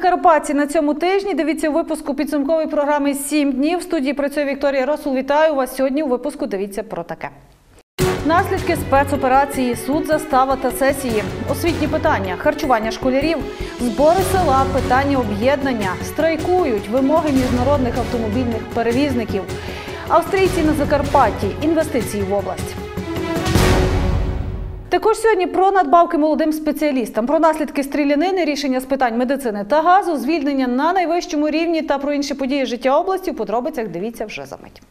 закарпатці на цьому тижні. Дивіться у випуску підсумкової програми «7 днів. В студії працює Вікторія Росул. Вітаю вас сьогодні. У випуску дивіться про таке. Наслідки спецоперації, суд, застава та сесії, освітні питання, харчування школярів, збори села, питання об'єднання, страйкують вимоги міжнародних автомобільних перевізників, австрійці на Закарпатті, інвестиції в область. Також сьогодні про надбавки молодим спеціалістам, про наслідки стрілянини, рішення з питань медицини та газу, звільнення на найвищому рівні та про інші події життя області. У подробицях дивіться вже за мить.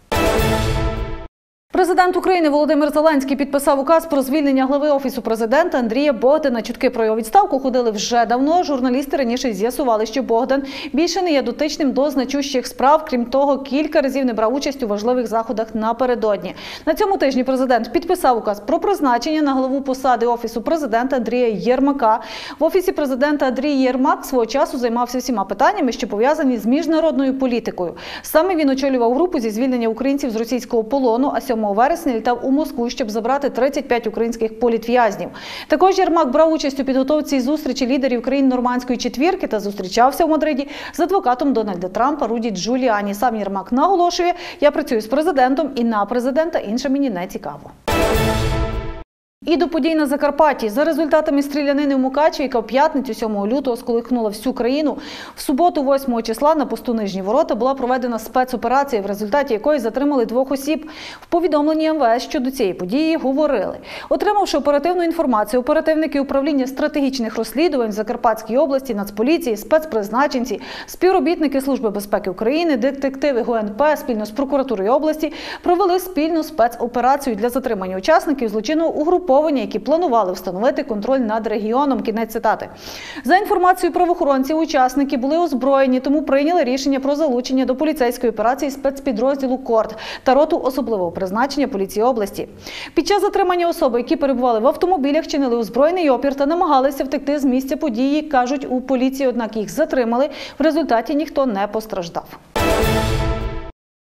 Президент України Володимир Зеленський підписав указ про звільнення глави офісу президента Андрія Богдана. Чутки про його відставку ходили вже давно. Журналісти раніше з'ясували, що Богдан більше не є дотичним до значущих справ. Крім того, кілька разів не брав участь у важливих заходах напередодні. На цьому тижні президент підписав указ про призначення на главу посади офісу президента Андрія Єрмака. В офісі президента Андрій Єрмак свого часу займався всіма питаннями, що пов'язані з міжнародною політикою. Саме він очолював групу зі звільнення українців з російського полону. А 7 вересня літав у Москву, щоб забрати 35 українських політв'язнів. Також Єрмак брав участь у підготовці зустрічі лідерів країн нормандської четвірки та зустрічався в Мадриді з адвокатом Дональда Трампа Руді Джуліані. Сам Єрмак наголошує: я працюю з президентом і на президента інше мені не цікаво. І до подій на Закарпатті. За результатами стрілянини в Мукачеві, яка в п'ятницю 7 лютого сколихнула всю країну, в суботу, 8 числа, на посту Нижні ворота була проведена спецоперація, в результаті якої затримали двох осіб. В повідомленні МВС щодо цієї події говорили. Отримавши оперативну інформацію, оперативники управління стратегічних розслідувань в Закарпатській області, Нацполіції, спецпризначенці, співробітники Служби безпеки України, детективи ГУНП спільно з прокуратурою області провели спільну спецоперацію для затримання учасників злочинного угруповання, які планували встановити контроль над регіоном. Кінець цитати. За інформацією правоохоронців, учасники були озброєні, тому прийняли рішення про залучення до поліцейської операції спецпідрозділу КОРД та роту особливого призначення поліції області. Під час затримання особи, які перебували в автомобілях, чинили озброєний опір та намагалися втекти з місця події, кажуть у поліції. Однак їх затримали. В результаті ніхто не постраждав.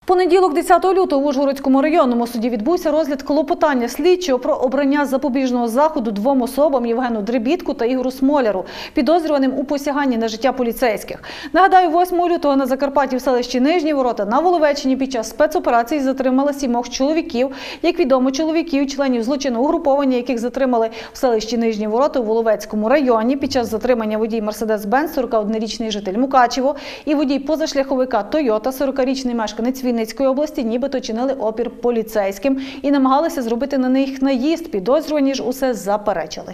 Понеділок, 10 лютого, у Ужгородському районному суді відбувся розгляд клопотання слідчого про обрання запобіжного заходу двом особам Євгену Дребітку та Ігору Смоляру, підозрюваним у посяганні на життя поліцейських. Нагадаю, 8 лютого на Закарпатті в селищі Нижні Ворота на Воловеччині під час спецоперації затримали сімох чоловіків. Як відомо, чоловіків, членів злочинного угруповання, яких затримали в селищі Нижні Ворота у Воловецькому районі. Під час затримання водій Мерседес-Бенц, 41-річний житель Мукачево, і водій позашляховика Тойота, 40-річний мешканець Вінницької області, нібито чинили опір поліцейським і намагалися зробити на них наїзд. Підозрювані ж усе заперечили.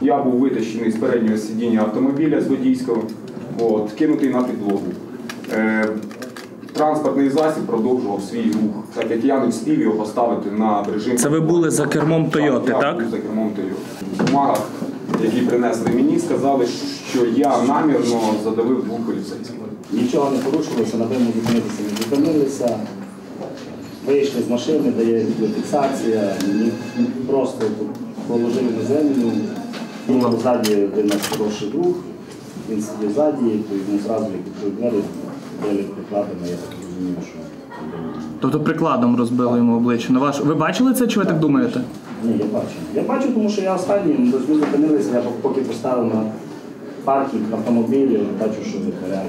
Я був витащений з переднього сидіння автомобіля з водійського, от, кинутий на підлогу. Е, транспортний засіб продовжував свій рух, так як я не встиг його поставити на режим. Це ви були за кермом Тойоти, я так? був за кермом Тойоти. В бумагах, які принесли мені, сказали, що я намірно задавив двох поліцейських. Нічого не порушилося, напевно, зупинитися не зупинилися. Вийшли з машини, дає відеофіксація, ні- просто положили на землю. Був ззаді один наш хороший друг, він сидів ззаді, то йому зразу як двері, били прикладами, я так розумію, що. Тобто прикладом розбили йому обличчя. На ваш... Ви бачили це чи ви так думаєте? Ні, я бачу. Я бачу, тому що я останній, ми зупинилися, я поки поставив на паркінг автомобілі, бачу, що витворяли.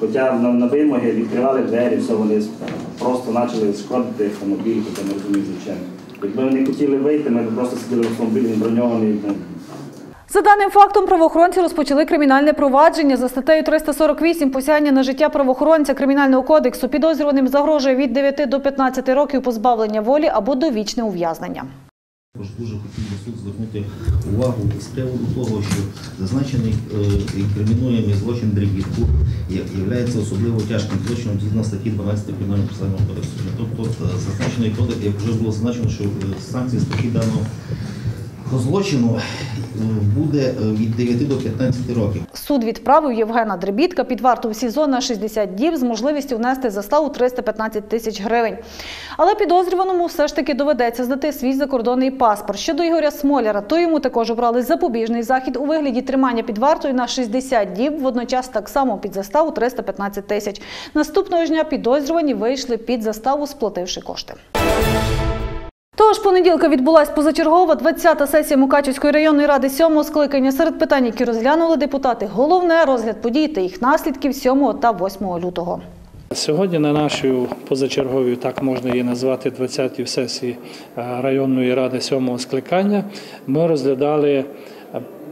Хоча на, на вимоги відкривали двері, все, вони просто почали шкодити автомобіль, хоча не розумію зачем. Якби вони хотіли вийти, ми б просто сиділи в автомобілі, броньований. За даним фактом, правоохоронці розпочали кримінальне провадження за статтею 348 посягання на життя правоохоронця Кримінального кодексу. Підозрюваним загрожує від 9 до 15 років позбавлення волі або довічне ув'язнення. Також дуже хотів би суд звернути увагу з приводу того, що зазначений е, кримінуємий злочин дрібітку є особливо тяжким злочином згідно статті 12 Кримінального процесуального кодексу. Тобто е, зазначений кодекс, як вже було зазначено, що е, санкції статті даного злочину е, буде е, від 9 до 15 років. Суд відправив Євгена Дребітка під варту в СІЗО на 60 діб з можливістю внести заставу 315 тисяч гривень. Але підозрюваному все ж таки доведеться здати свій закордонний паспорт. Щодо Ігоря Смоляра, то йому також обрали запобіжний захід у вигляді тримання під вартою на 60 діб, водночас так само під заставу 315 тисяч. Наступного ж дня підозрювані вийшли під заставу, сплативши кошти. Того ж понеділка відбулася позачергова 20-та сесія Мукачівської районної ради 7-го скликання. Серед питань, які розглянули депутати, головне розгляд подій та їх наслідків 7 та 8 лютого. Сьогодні на нашій позачерговій, так можна її назвати, 20-й сесії е, районної ради сьомого скликання, ми розглядали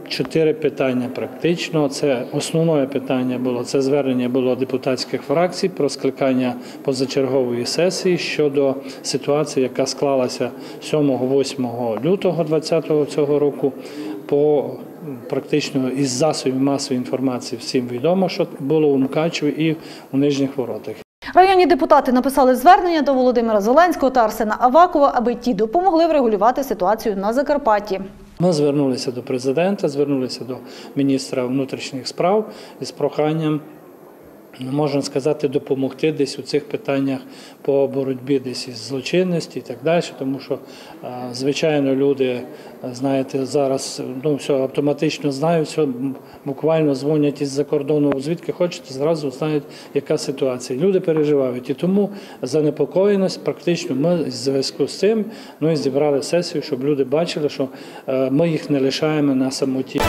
чотири питання практично. Це основне питання було це звернення було депутатських фракцій про скликання позачергової сесії щодо ситуації, яка склалася 7-8 лютого 2020 цього року. По практично із засобів масової інформації всім відомо, що було у Мукачеві і у Нижніх Воротах. Районні депутати написали звернення до Володимира Зеленського та Арсена Авакова, аби ті допомогли врегулювати ситуацію на Закарпатті. Ми звернулися до президента, звернулися до міністра внутрішніх справ із проханням, можна сказати, допомогти десь у цих питаннях по боротьбі десь із злочинності і так далі, тому що, звичайно, люди, знаєте, зараз ну, все автоматично знають, все буквально дзвонять із-за кордону, звідки хочете, зразу знають, яка ситуація. Люди переживають. І тому занепокоєність практично ми в зв'язку з цим ну, і зібрали сесію, щоб люди бачили, що е, ми їх не лишаємо на самоті.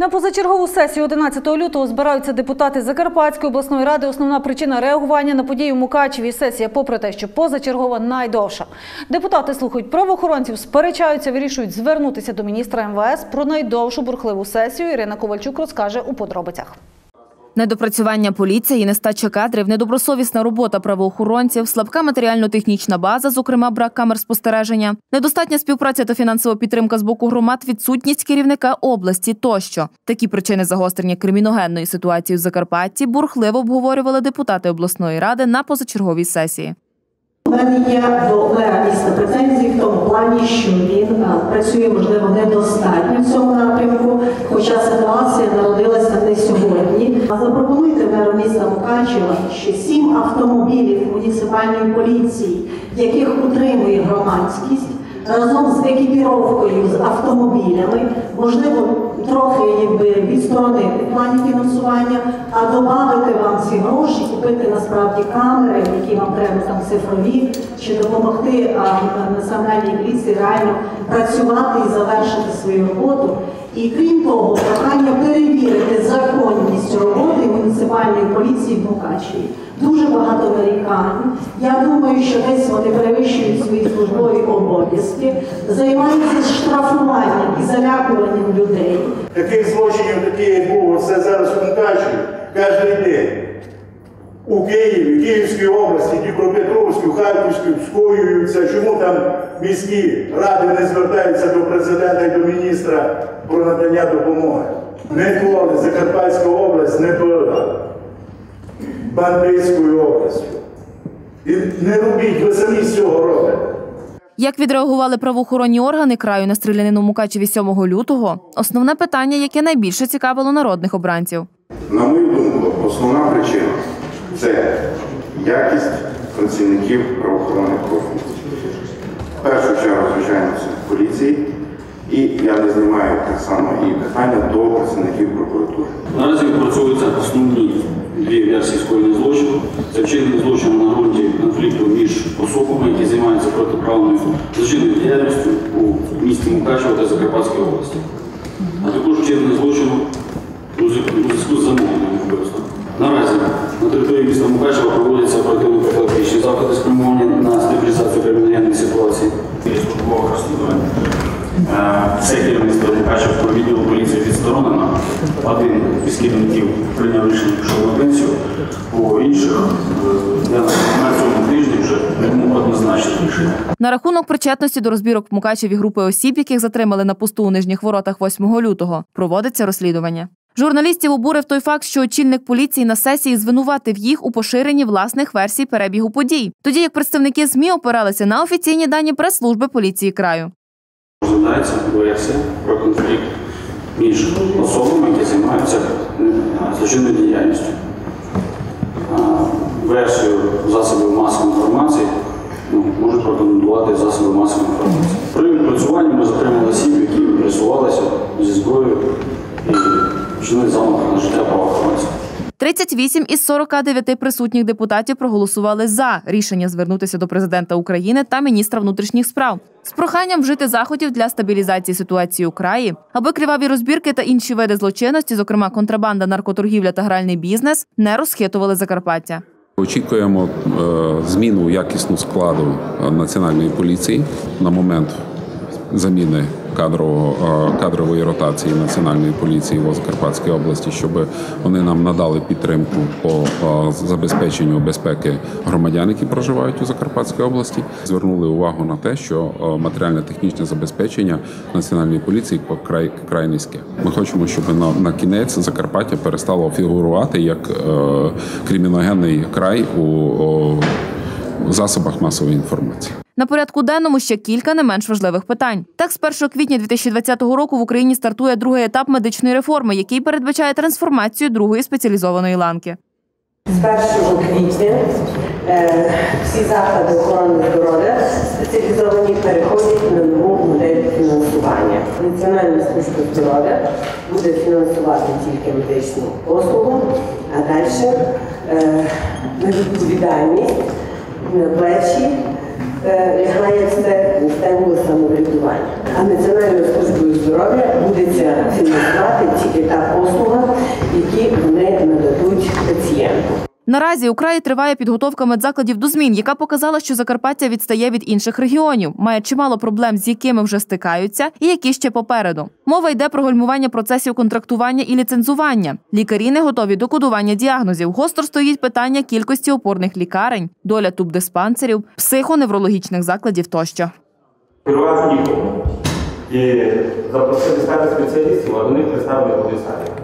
На позачергову сесію 11 лютого збираються депутати Закарпатської обласної ради. Основна причина реагування на події у Мукачеві. Сесія, попри те, що позачергова найдовша. Депутати слухають правоохоронців, сперечаються, вирішують звернутися до міністра МВС про найдовшу бурхливу сесію. Ірина Ковальчук розкаже у подробицях. Недопрацювання поліції, нестача кадрів, недобросовісна робота правоохоронців, слабка матеріально-технічна база, зокрема брак камер спостереження, недостатня співпраця та фінансова підтримка з боку громад, відсутність керівника області тощо. Такі причини загострення криміногенної ситуації в Закарпатті бурхливо обговорювали депутати обласної ради на позачерговій сесії. У мене є до претензії в тому плані, що він працює, можливо, недостатньо в цьому напрямку, хоча ситуація народилася не сьогодні. А запропонуйте міста Мукачева ще сім автомобілів муніципальної поліції, яких утримує громадськість, разом з екіпіровкою, з автомобілями, можливо, трохи якби відсторонити в плані фінансування, а додати вам ці гроші, купити насправді камери, які вам треба там цифрові, чи допомогти а, національній поліції реально працювати і завершити свою роботу. І крім того, прохання перевірити законність роботи муніципальної поліції в Мукачеві. Дуже багато нарікань. Я думаю, що десь вони перевищують свої службові обов'язки, займаються штрафуванням і залякуванням людей. Таких злочинів, такі як був оце зараз Мукачеві, кожен день. У Києві, Київській області, Дніпропетровській, Харківській скоюються. Чому там міські ради не звертаються до президента і до міністра про надання допомоги? Ніколи Закарпатська область не була бандитською областю. І не робіть, ви самі з цього робите. Як відреагували правоохоронні органи краю на стрілянину Мукачеві 7 лютого? Основне питання, яке найбільше цікавило народних обранців. На мою думку, основна причина це якість працівників правоохоронних органів. В першу чергу, звичайно, це поліції, і я не знімаю так само і питання до працівників прокуратури. Наразі відпрацьовуються основні дві версії скоєння злочину. Це вчинення злочину на ґрунті конфлікту між особами, які займаються протиправною злочинною діяльністю у місті Мукачево та Закарпатській області. А також вчинення злочину у зв'язку з замовленням вбивства. Наразі на території міста Мукачева проводяться оперативно-профілактичні заходи, спрямовані на стабілізацію криміногенної ситуації і службових розслідувань. Е, Це керівництво Мукачевського відділу поліції відсторонено. Один із керівників прийняв рішення пішов на пенсію, по інших е, на цьому тижні вже однозначно рішення. На рахунок причетності до розбірок в Мукачеві групи осіб, яких затримали на посту у нижніх воротах 8 лютого, проводиться розслідування. Журналістів обурив той факт, що очільник поліції на сесії звинуватив їх у поширенні власних версій перебігу подій, тоді як представники ЗМІ опиралися на офіційні дані прес-служби поліції краю. Розглядається версія про конфлікт між особами, які займаються е, злочинною діяльністю. Версію засобів масової інформації ну, можуть прокоментувати засоби масової інформації. При відпрацюванні ми затримали осіб, які пересувалися зі зброєю і вчинили замах на життя правоохоронців. 38 із 49 присутніх депутатів проголосували за рішення звернутися до президента України та міністра внутрішніх справ з проханням вжити заходів для стабілізації ситуації у краї, аби криваві розбірки та інші види злочинності, зокрема контрабанда, наркоторгівля та гральний бізнес, не розхитували Закарпаття. Очікуємо е, зміну якісну складу національної поліції на момент заміни кадрового е, кадрової ротації національної поліції в Закарпатській області, щоб вони нам надали підтримку по е, забезпеченню безпеки громадян, які проживають у Закарпатській області. Звернули увагу на те, що е, матеріально-технічне забезпечення національної поліції край край низьке. Ми хочемо, щоб на, на кінець Закарпаття перестало фігурувати як е, криміногенний край у о, засобах масової інформації. На порядку денному ще кілька не менш важливих питань. Так, з 1 квітня 2020 року в Україні стартує другий етап медичної реформи, який передбачає трансформацію другої спеціалізованої ланки. З 1 квітня е, всі заклади охорони здоров'я спеціалізовані переходять на нову модель фінансування. Національна служба здоров'я буде фінансувати тільки медичну послугу, а далі е, відповідальність на плечі е, лягає все місцевого самоврядування. А Національною службою здоров'я буде фінансувати тільки та послуга, які вони нададуть пацієнту. Наразі у краї триває підготовка медзакладів до змін, яка показала, що Закарпаття відстає від інших регіонів, має чимало проблем, з якими вже стикаються, і які ще попереду. Мова йде про гальмування процесів контрактування і ліцензування. Лікарі не готові до кодування діагнозів. Гостро стоїть питання кількості опорних лікарень, доля тубдиспансерів, психоневрологічних закладів тощо. Керувати нікому. І запросили старих спеціалістів, а до них представили комісарів.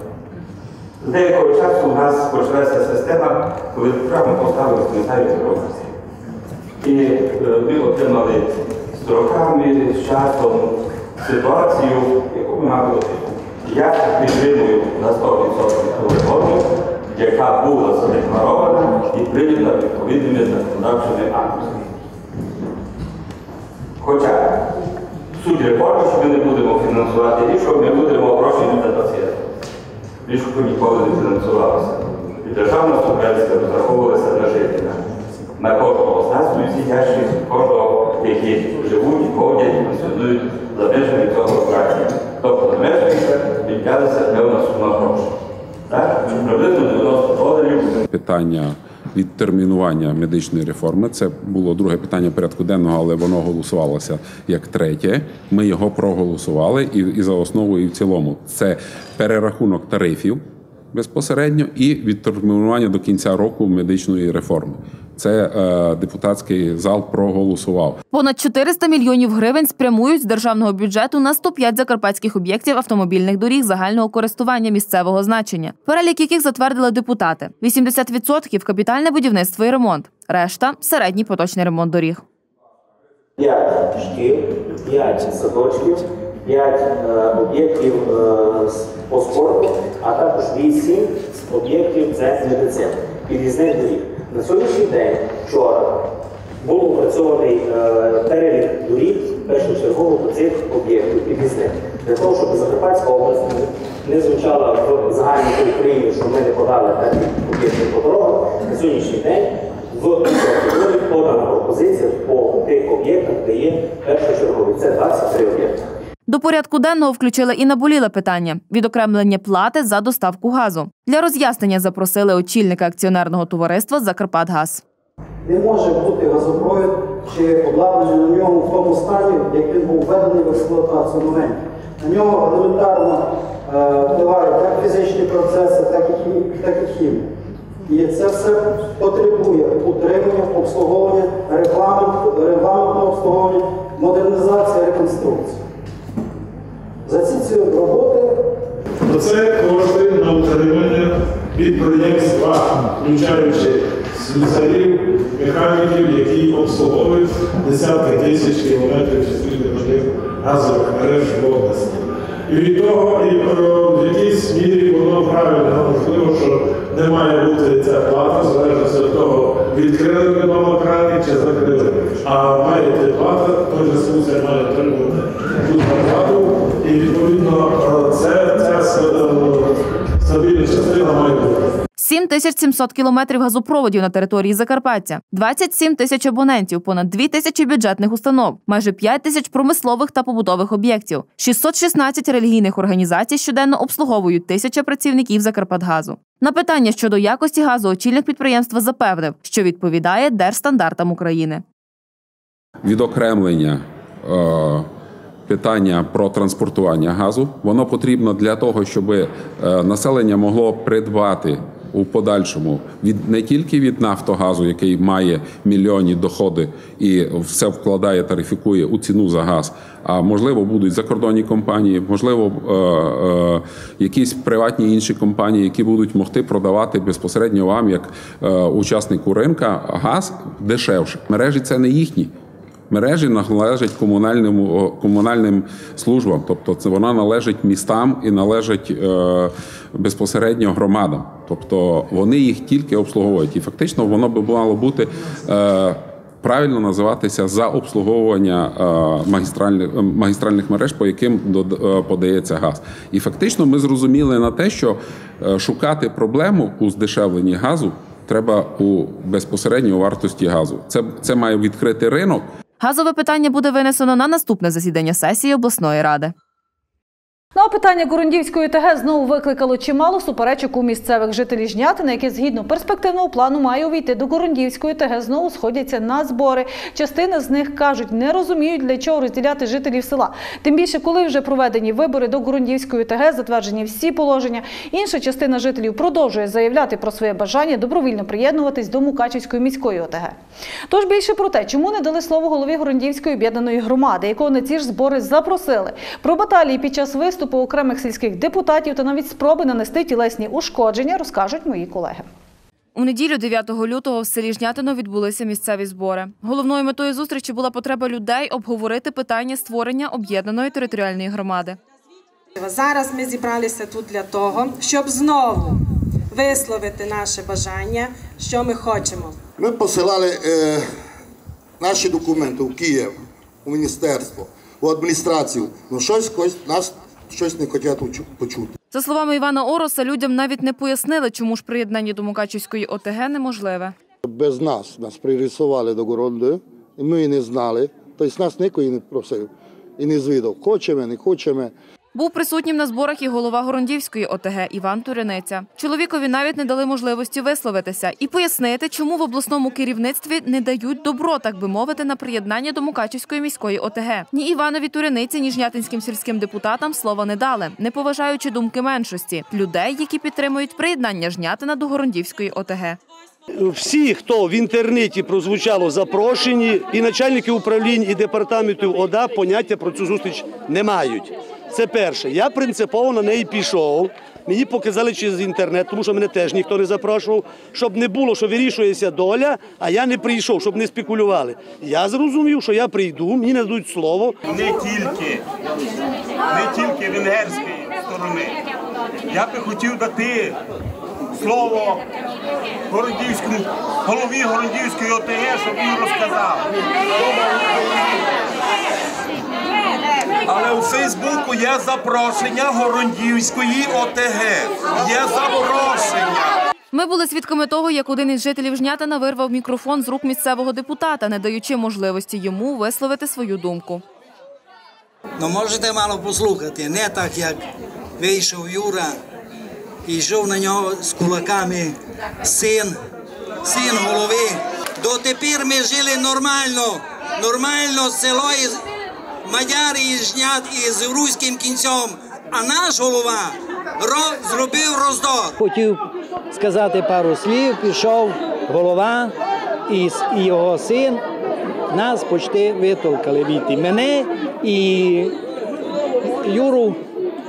З деякого часу у нас почалася система, коли прямо поставили комісарів області. І е, ми отримали з роками, з часом ситуацію, яку ми мали. Я підтримую на 100% ту реформу, яка була задекларована і прийнята відповідними законодавчими актами. Хоча суть реформи, що ми не будемо фінансувати ліжко, ми будемо гроші за. Ліжко ніколи не фінансувалося. І державна субвенція розраховувалася на жителя. На кожного з нас всі тяжкі, кожного, які живуть, ходять, функціонують за межами цього праці. Тобто за межами піднялися певна сума грошей. Так? Приблизно 90 доларів. Питання відтермінування медичної реформи. Це було друге питання порядку денного, але воно голосувалося як третє. Ми його проголосували і, і за основу, і в цілому. Це перерахунок тарифів безпосередньо і відтермінування до кінця року медичної реформи. Це е, депутатський зал проголосував. Понад 400 мільйонів гривень спрямують з державного бюджету на 105 закарпатських об'єктів автомобільних доріг загального користування місцевого значення, перелік яких затвердили депутати. 80% – капітальне будівництво і ремонт, решта середній поточний ремонт доріг. 5 шкіл, 5 садочків, 5 об'єктів е, по спорту, а також 8 об'єктів це медицина, під'їзних доріг. На сьогоднішній день, вчора, був опрацьований е, перелік доріг першочергово до цих об'єктів під'їзних. Для того, щоб Закарпатська область не звучала в загальній Україні, що ми не подали перелік об'єктів по дорогам, на сьогоднішній день в подана пропозиція по тих об'єктах, де є першочергові. Це 23 об'єкти. До порядку денного включили і наболіле питання – відокремлення плати за доставку газу. Для роз'яснення запросили очільника акціонерного товариства «Закарпатгаз». Не може бути газопровід чи обладнання на ньому в тому стані, як він був введений в експлуатацію новенький. На нього елементарно е, впливають як фізичні процеси, так і, хімі. І це все потребує утримання, обслуговування, регламентного обслуговування, модернізації, реконструкції. За ці ці роботи це кошти на утримання підприємства, включаючи слюсарів, механіків, які обслуговують десятки тисяч кілометрів частини газових мереж в області. І від того, і е, в якійсь мірі воно правильно, можливо, що не має бути ця плата, залежно від того, відкрили ви дома крані чи закрили. А має плата, той же слюсар має отримувати ту зарплату, і відповідно е, це, ця е, стабільна частина має бути. 1 тисяч 700 кілометрів газопроводів на території Закарпаття, 27 тисяч абонентів, понад 2 тисячі бюджетних установ, майже 5 тисяч промислових та побутових об'єктів, 616 релігійних організацій щоденно обслуговують тисяча працівників Закарпатгазу. На питання щодо якості газу очільник підприємства запевнив, що відповідає держстандартам України. відокремлення е, питання про транспортування газу. Воно потрібно для того, щоб е, населення могло придбати у подальшому від не тільки від Нафтогазу, який має мільйонні доходи і все вкладає, тарифікує у ціну за газ. А можливо, будуть закордонні компанії, можливо, е, е, якісь приватні інші компанії, які будуть могти продавати безпосередньо вам, як учаснику ринка, газ дешевше. Мережі це не їхні. Мережі належать комунальним, комунальним службам, тобто це вона належить містам і належить е, безпосередньо громадам. Тобто вони їх тільки обслуговують. І фактично воно би мало бути е, правильно називатися за обслуговування е, магістральних, е, магістральних мереж, по яким е, подається газ. І фактично ми зрозуміли на те, що шукати проблему у здешевленні газу треба у безпосередньо вартості газу. Це, це має відкрити ринок. Газове питання буде винесено на наступне засідання сесії обласної ради. Ну а питання Горундівської ТГ знову викликало чимало суперечок у місцевих жителів Жнятина, які згідно перспективного плану має увійти до Горундівської ТГ. Знову сходяться на збори. Частина з них кажуть, не розуміють, для чого розділяти жителів села. Тим більше, коли вже проведені вибори до Горундівської ТГ, затверджені всі положення. Інша частина жителів продовжує заявляти про своє бажання добровільно приєднуватись до Мукачівської міської ОТГ. Тож більше про те, чому не дали слово голові Горундівської об'єднаної громади, якого на ці ж збори запросили. Про баталії під час виступу окремих сільських депутатів та навіть спроби нанести тілесні ушкодження, розкажуть мої колеги. У неділю 9 лютого в селі Жнятино відбулися місцеві збори. Головною метою зустрічі була потреба людей обговорити питання створення об'єднаної територіальної громади. Зараз ми зібралися тут для того, щоб знову висловити наше бажання, що ми хочемо. Ми посилали е, наші документи в Київ, у міністерство, у адміністрацію. Ну щось нас щось не хочуть почути. За словами Івана Ороса, людям навіть не пояснили, чому ж приєднання до Мукачівської ОТГ неможливе. Без нас нас пририсували до Горонди, і ми не знали. Тобто нас ніхто не просив і не звідав. Хочемо, не хочемо. Був присутнім на зборах і голова Горондівської ОТГ Іван Туриниця. Чоловікові навіть не дали можливості висловитися і пояснити, чому в обласному керівництві не дають добро, так би мовити, на приєднання до Мукачівської міської ОТГ. Ні Іванові Туриниці, ні жнятинським сільським депутатам слова не дали, не поважаючи думки меншості людей, які підтримують приєднання жнятина до Горондівської ОТГ. Всі, хто в інтернеті прозвучало запрошені, і начальники управлінь, і департаментів ОДА поняття про цю зустріч не мають. Це перше. Я принципово на неї пішов. Мені показали через інтернет, тому що мене теж ніхто не запрошував, щоб не було, що вирішується доля, а я не прийшов, щоб не спекулювали. Я зрозумів, що я прийду, мені не дадуть слово. не тільки, не тільки венгерської сторони. Я би хотів дати слово Городівському, голові Городівської ОТГ, щоб він розказав. Але у Фейсбуку є запрошення Горондівської ОТГ. Є запрошення. Ми були свідками того, як один із жителів Жнятина вирвав мікрофон з рук місцевого депутата, не даючи можливості йому висловити свою думку. Ну можете мало послухати, не так як вийшов Юра і йшов на нього з кулаками син, син голови. Дотепер ми жили нормально, нормально село із мадяри із жнят із руським кінцем, а наш голова ро- зробив роздор. Хотів сказати пару слів, пішов голова і, с- і його син. Нас почти витолкали від мене і Юру,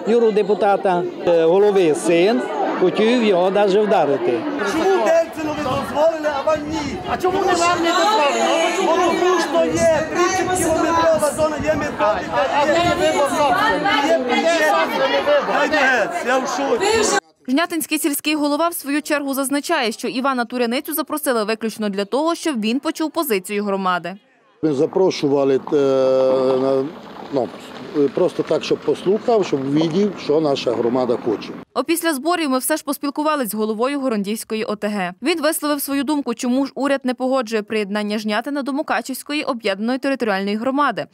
Юру депутата, е, голови син, хотів його навіть вдарити. Чому Дельцину ви дозволили, а вам ні? А чому не вам не дозволили? Тому що є 30 кілометрова Жнятинський сільський голова в свою чергу зазначає, що Івана Туриницю запросили виключно для того, щоб він почув позицію громади. Ми запрошували е, ну, просто так, щоб послухав, щоб видів, що наша громада хоче. Опісля зборів ми все ж поспілкувались з головою Горондівської ОТГ. Він висловив свою думку, чому ж уряд не погоджує приєднання Жнятина до Мукачівської об'єднаної територіальної громади.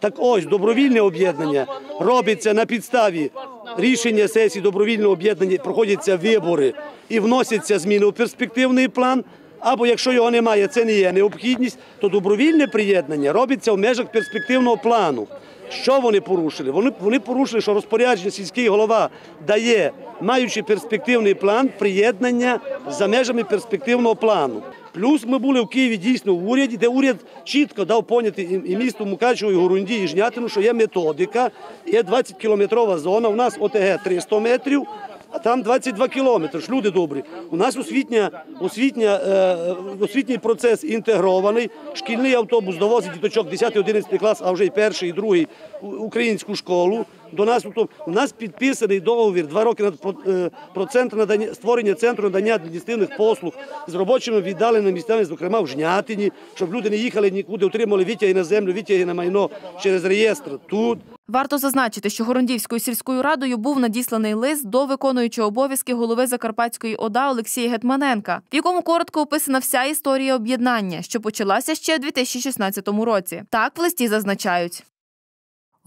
Так ось добровільне об'єднання робиться на підставі рішення сесії добровільного об'єднання, проходяться вибори і вносяться зміни у перспективний план. Або якщо його немає, це не є необхідність, то добровільне приєднання робиться в межах перспективного плану. Що вони порушили? Вони, вони порушили, що розпорядження сільський голова дає, маючи перспективний план, приєднання за межами перспективного плану. Плюс ми були в Києві дійсно в уряді, де уряд чітко дав поняти і, місту Мукачево, і Горунді, і Жнятину, що є методика, є 20-кілометрова зона, у нас ОТГ 300 метрів, а там 22 кілометри. Ж люди добрі. У нас освітня, освітня, е, освітній процес інтегрований. Шкільний автобус довозить діточок 10-11 клас, а вже й перший, і другий українську школу. До нас тобто, у нас підписаний договір два роки на про, е, центр надання створення центру надання адміністративних послуг з робочими віддаленими місцями, зокрема в Жнятині, щоб люди не їхали нікуди, отримали витяги на землю, витяги на майно через реєстр тут. Варто зазначити, що Горондівською сільською радою був надісланий лист до виконуючого обов'язки голови Закарпатської ОДА Олексія Гетманенка, в якому коротко описана вся історія об'єднання, що почалася ще у 2016 році. Так в листі зазначають.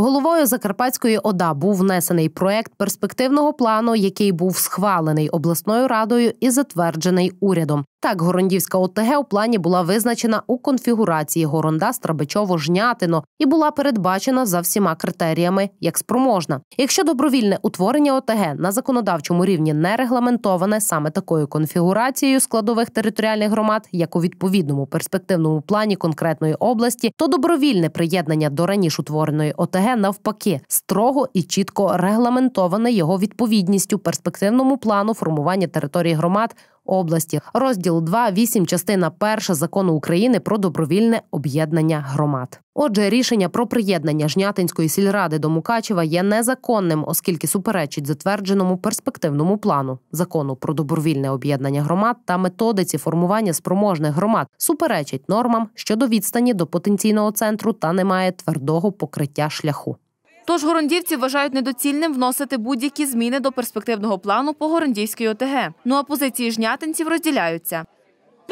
Головою Закарпатської ОДА був внесений проект перспективного плану, який був схвалений обласною радою і затверджений урядом. Так, Горондівська ОТГ у плані була визначена у конфігурації Горонда Страбичово Жнятино і була передбачена за всіма критеріями як спроможна. Якщо добровільне утворення ОТГ на законодавчому рівні не регламентоване саме такою конфігурацією складових територіальних громад, як у відповідному перспективному плані конкретної області, то добровільне приєднання до раніше утвореної ОТГ навпаки строго і чітко регламентоване його відповідністю перспективному плану формування території громад області. Розділ 2, 8, частина 1 закону України про добровільне об'єднання громад. Отже, рішення про приєднання Жнятинської сільради до Мукачева є незаконним, оскільки суперечить затвердженому перспективному плану закону про добровільне об'єднання громад та методиці формування спроможних громад, суперечить нормам щодо відстані до потенційного центру та не має твердого покриття шляху. Тож горондівці вважають недоцільним вносити будь-які зміни до перспективного плану по Горондівській ОТГ. Ну а позиції жнятинців розділяються.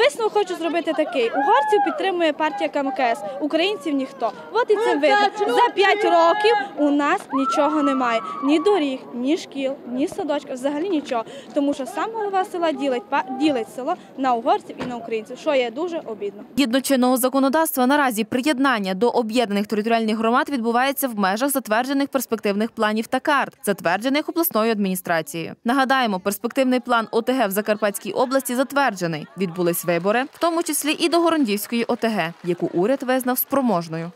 Висновок хочу зробити такий: угорців підтримує партія КМКС, українців ніхто. От і це видно. За п'ять років у нас нічого немає: ні доріг, ні шкіл, ні садочків, взагалі нічого. Тому що сам голова села ділить ділить село на угорців і на українців, що є дуже обідно. Згідно чинного законодавства, наразі приєднання до об'єднаних територіальних громад відбувається в межах затверджених перспективних планів та карт, затверджених обласною адміністрацією. Нагадаємо, перспективний план ОТГ в Закарпатській області затверджений. Відбулись вибори, в тому числі і до Горондівської ОТГ, яку уряд визнав спроможною.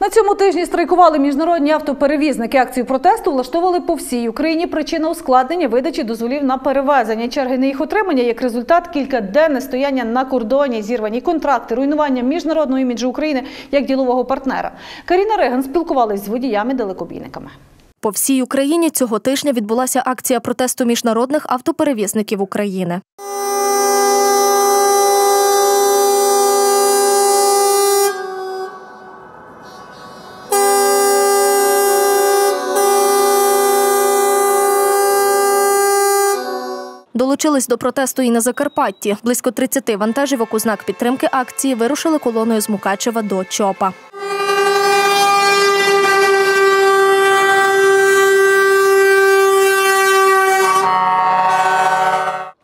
На цьому тижні страйкували міжнародні автоперевізники. Акцію протесту влаштовували по всій Україні. Причина ускладнення видачі дозволів на перевезення. Черги на їх отримання як результат кількаденне стояння на кордоні, зірвані контракти, руйнування міжнародного іміджу України як ділового партнера. Каріна Реган спілкувалась з водіями-далекобійниками. По всій Україні цього тижня відбулася акція протесту міжнародних автоперевізників України. Долучились до протесту і на Закарпатті. Близько 30 вантажівок у знак підтримки акції вирушили колоною з Мукачева до Чопа.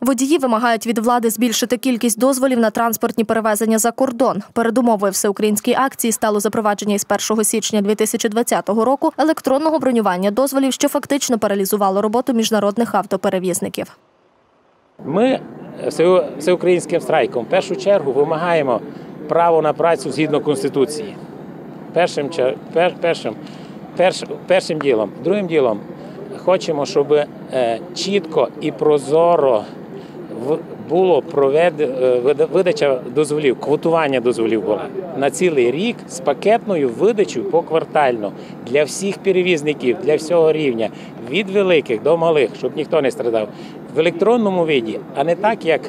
Водії вимагають від влади збільшити кількість дозволів на транспортні перевезення за кордон. Передумовою всеукраїнської акції стало запровадження із 1 січня 2020 року електронного бронювання дозволів, що фактично паралізувало роботу міжнародних автоперевізників. Ми всеукраїнським страйком в першу чергу вимагаємо право на працю згідно Конституції. Першим, пер- першим, перш, першим ділом. Другим ділом хочемо, щоб е, чітко і прозоро було провед, е, видача дозволів, квотування дозволів була на цілий рік з пакетною видачею поквартально для всіх перевізників, для всього рівня, від великих до малих, щоб ніхто не страдав в електронному виді, а не так, як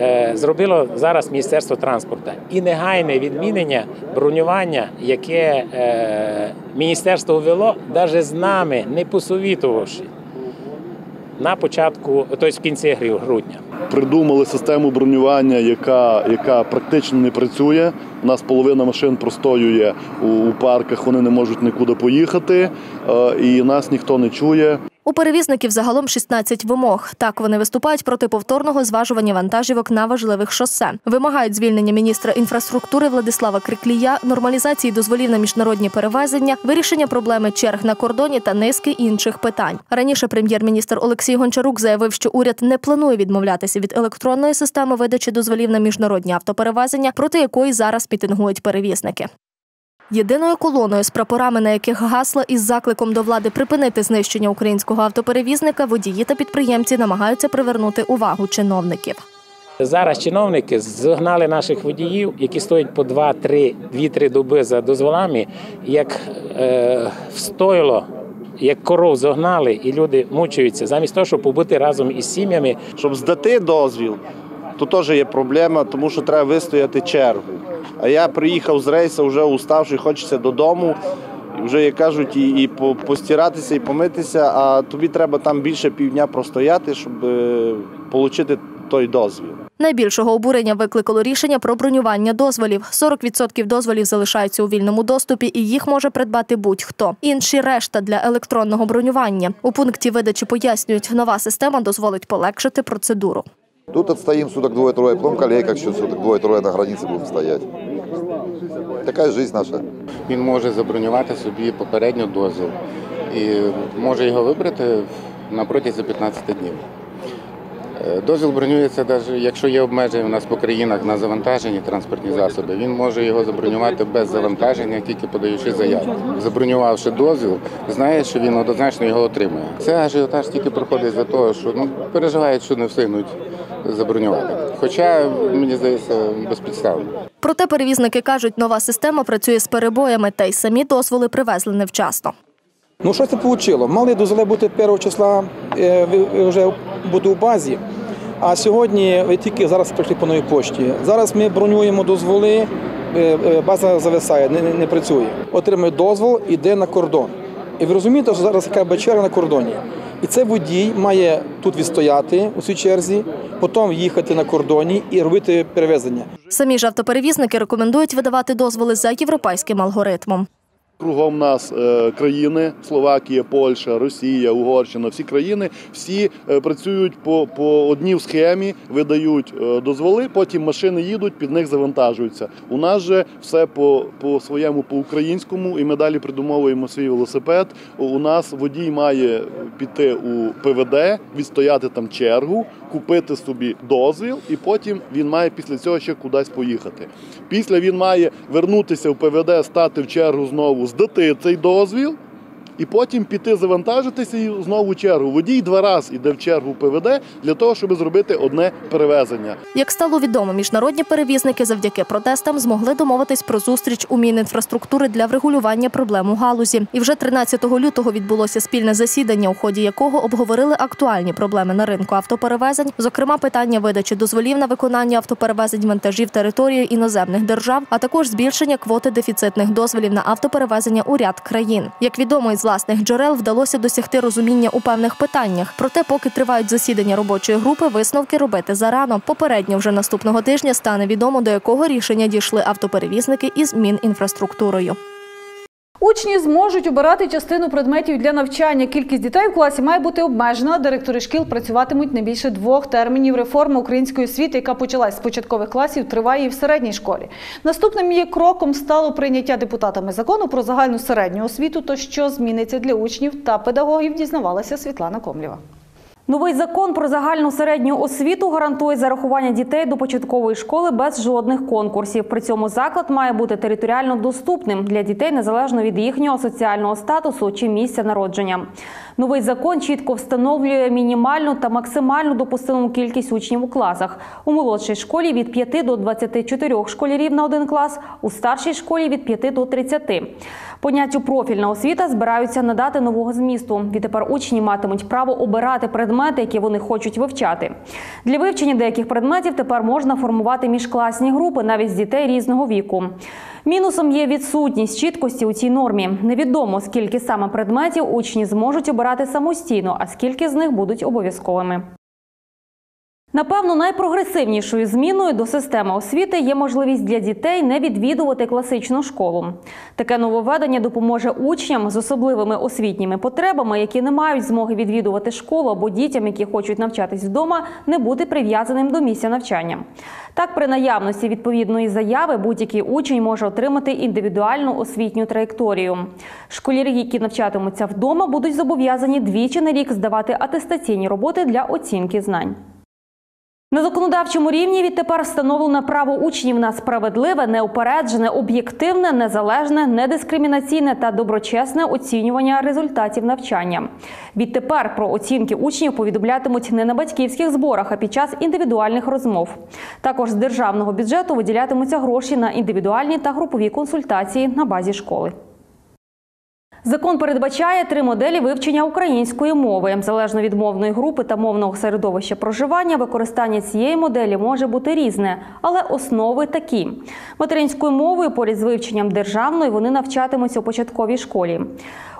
е, зробило зараз Міністерство транспорту і негайне відмінення бронювання, яке е, міністерство ввело, навіть з нами, не посовітувавши на початку, тобто в кінці грудня. Придумали систему бронювання, яка, яка практично не працює. У нас половина машин простоює у, у парках, вони не можуть нікуди поїхати, е, і нас ніхто не чує. У перевізників загалом 16 вимог. Так вони виступають проти повторного зважування вантажівок на важливих шосе. Вимагають звільнення міністра інфраструктури Владислава Криклія, нормалізації дозволів на міжнародні перевезення, вирішення проблеми черг на кордоні та низки інших питань. Раніше прем'єр-міністр Олексій Гончарук заявив, що уряд не планує відмовлятися від електронної системи видачі дозволів на міжнародні автоперевезення, проти якої зараз мітингують перевізники. Єдиною колоною з прапорами, на яких гасла із закликом до влади припинити знищення українського автоперевізника, водії та підприємці намагаються привернути увагу чиновників. Зараз чиновники згнали наших водіїв, які стоять по 2-3 2-3 доби за дозволами, як е, встояло, як коров зогнали, і люди мучаються, замість того, щоб побути разом із сім'ями. Щоб здати дозвіл, то теж є проблема, тому що треба вистояти чергу. А я приїхав з рейсу, вже уставший, хочеться додому. Вже, як кажуть, і, і по- постиратися, і помитися, а тобі треба там більше півдня простояти, щоб е, отримати той дозвіл. Найбільшого обурення викликало рішення про бронювання дозволів. 40% дозволів залишаються у вільному доступі, і їх може придбати будь-хто. Інші решта для електронного бронювання. У пункті видачі пояснюють, нова система дозволить полегшити процедуру. Тут отстоим суток двое-трое, потом коллега еще суток двое-трое на границе будем стоять. Такая жизнь наша. Він може забронювати собі попередньо дозвіл і може його вибрати на протязі 15 днів. Е, Дозвіл бронюється, навіть якщо є обмеження у нас по країнах на завантажені транспортні засоби, він може його забронювати без завантаження, тільки подаючи заяву. Забронювавши дозвіл, знає, що він однозначно його отримає. Це ажіотаж тільки проходить за того, що ну, переживають, що не встигнуть забронювати. Хоча, мені здається, безпідставно. Проте перевізники кажуть, нова система працює з перебоями, та й самі дозволи привезли невчасно. Ну що це вийшло? Мали дозволи бути 1 числа е, вже бути у базі. А сьогодні ви тільки зараз прийшли по новій пошті. Зараз ми бронюємо дозволи, е, е, база зависає, не, не, не працює. Отримує дозвол, іде на кордон. І ви розумієте, що зараз яка черга на кордоні. І цей водій має тут відстояти у цій черзі, потім їхати на кордоні і робити перевезення. Самі ж автоперевізники рекомендують видавати дозволи за європейським алгоритмом. Кругом нас е, країни Словакія, Польща, Росія, Угорщина, всі країни всі е, працюють по, по одній схемі, видають е, дозволи, потім машини їдуть, під них завантажуються. У нас же все по, по своєму по українському, і ми далі придумовуємо свій велосипед. У- У нас водій має піти у ПВД, відстояти там чергу, купити собі дозвіл, і потім він має після цього ще кудись поїхати. Після він має вернутися в ПВД, стати в чергу знову, здати цей дозвіл. І потім піти завантажитися і знову чергу. Водій два рази йде в чергу ПВД для того, щоб зробити одне перевезення. Як стало відомо, міжнародні перевізники завдяки протестам змогли домовитись про зустріч у Мінінфраструктури для врегулювання проблем у галузі. І вже 13 лютого відбулося спільне засідання, у ході якого обговорили актуальні проблеми на ринку автоперевезень, зокрема питання видачі дозволів на виконання автоперевезень вантажів територією іноземних держав, а також збільшення квоти дефіцитних дозволів на автоперевезення у ряд країн. Як відомо із власних джерел, вдалося досягти розуміння у певних питаннях. Проте, поки тривають засідання робочої групи, висновки робити зарано. Попередньо вже наступного тижня стане відомо, до якого рішення дійшли автоперевізники із Мінінфраструктурою. Учні зможуть обирати частину предметів для навчання. Кількість дітей в класі має бути обмежена. Директори шкіл працюватимуть не більше двох термінів. Реформа української освіти, яка почалась з початкових класів, триває і в середній школі. Наступним її кроком стало прийняття депутатами закону про загальну середню освіту. То що зміниться для учнів та педагогів, дізнавалася Світлана Комлєва. Новий закон про загальну середню освіту гарантує зарахування дітей до початкової школи без жодних конкурсів. При цьому заклад має бути територіально доступним для дітей незалежно від їхнього соціального статусу чи місця народження. Новий закон чітко встановлює мінімальну та максимальну допустиму кількість учнів у класах. У молодшій школі від 5 до 24 школярів на один клас, у старшій школі від 5 до 30. Поняттю профільна освіта збираються надати нового змісту. Відтепер учні матимуть право обирати предмети які вони хочуть вивчати. Для вивчення деяких предметів тепер можна формувати міжкласні групи навіть з дітей різного віку. Мінусом є відсутність чіткості у цій нормі. Невідомо скільки саме предметів учні зможуть обирати самостійно, а скільки з них будуть обов'язковими. Напевно, найпрогресивнішою зміною до системи освіти є можливість для дітей не відвідувати класичну школу. Таке нововведення допоможе учням з особливими освітніми потребами, які не мають змоги відвідувати школу або дітям, які хочуть навчатись вдома, не бути прив'язаним до місця навчання. Так, при наявності відповідної заяви будь-який учень може отримати індивідуальну освітню траєкторію. Школярі, які навчатимуться вдома, будуть зобов'язані двічі на рік здавати атестаційні роботи для оцінки знань. На законодавчому рівні відтепер встановлено право учнів на справедливе, неупереджене, об'єктивне, незалежне, недискримінаційне та доброчесне оцінювання результатів навчання. Відтепер про оцінки учнів повідомлятимуть не на батьківських зборах, а під час індивідуальних розмов. Також з державного бюджету виділятимуться гроші на індивідуальні та групові консультації на базі школи. Закон передбачає три моделі вивчення української мови. Залежно від мовної групи та мовного середовища проживання, використання цієї моделі може бути різне, але основи такі: материнською мовою поряд з вивченням державної вони навчатимуться у початковій школі.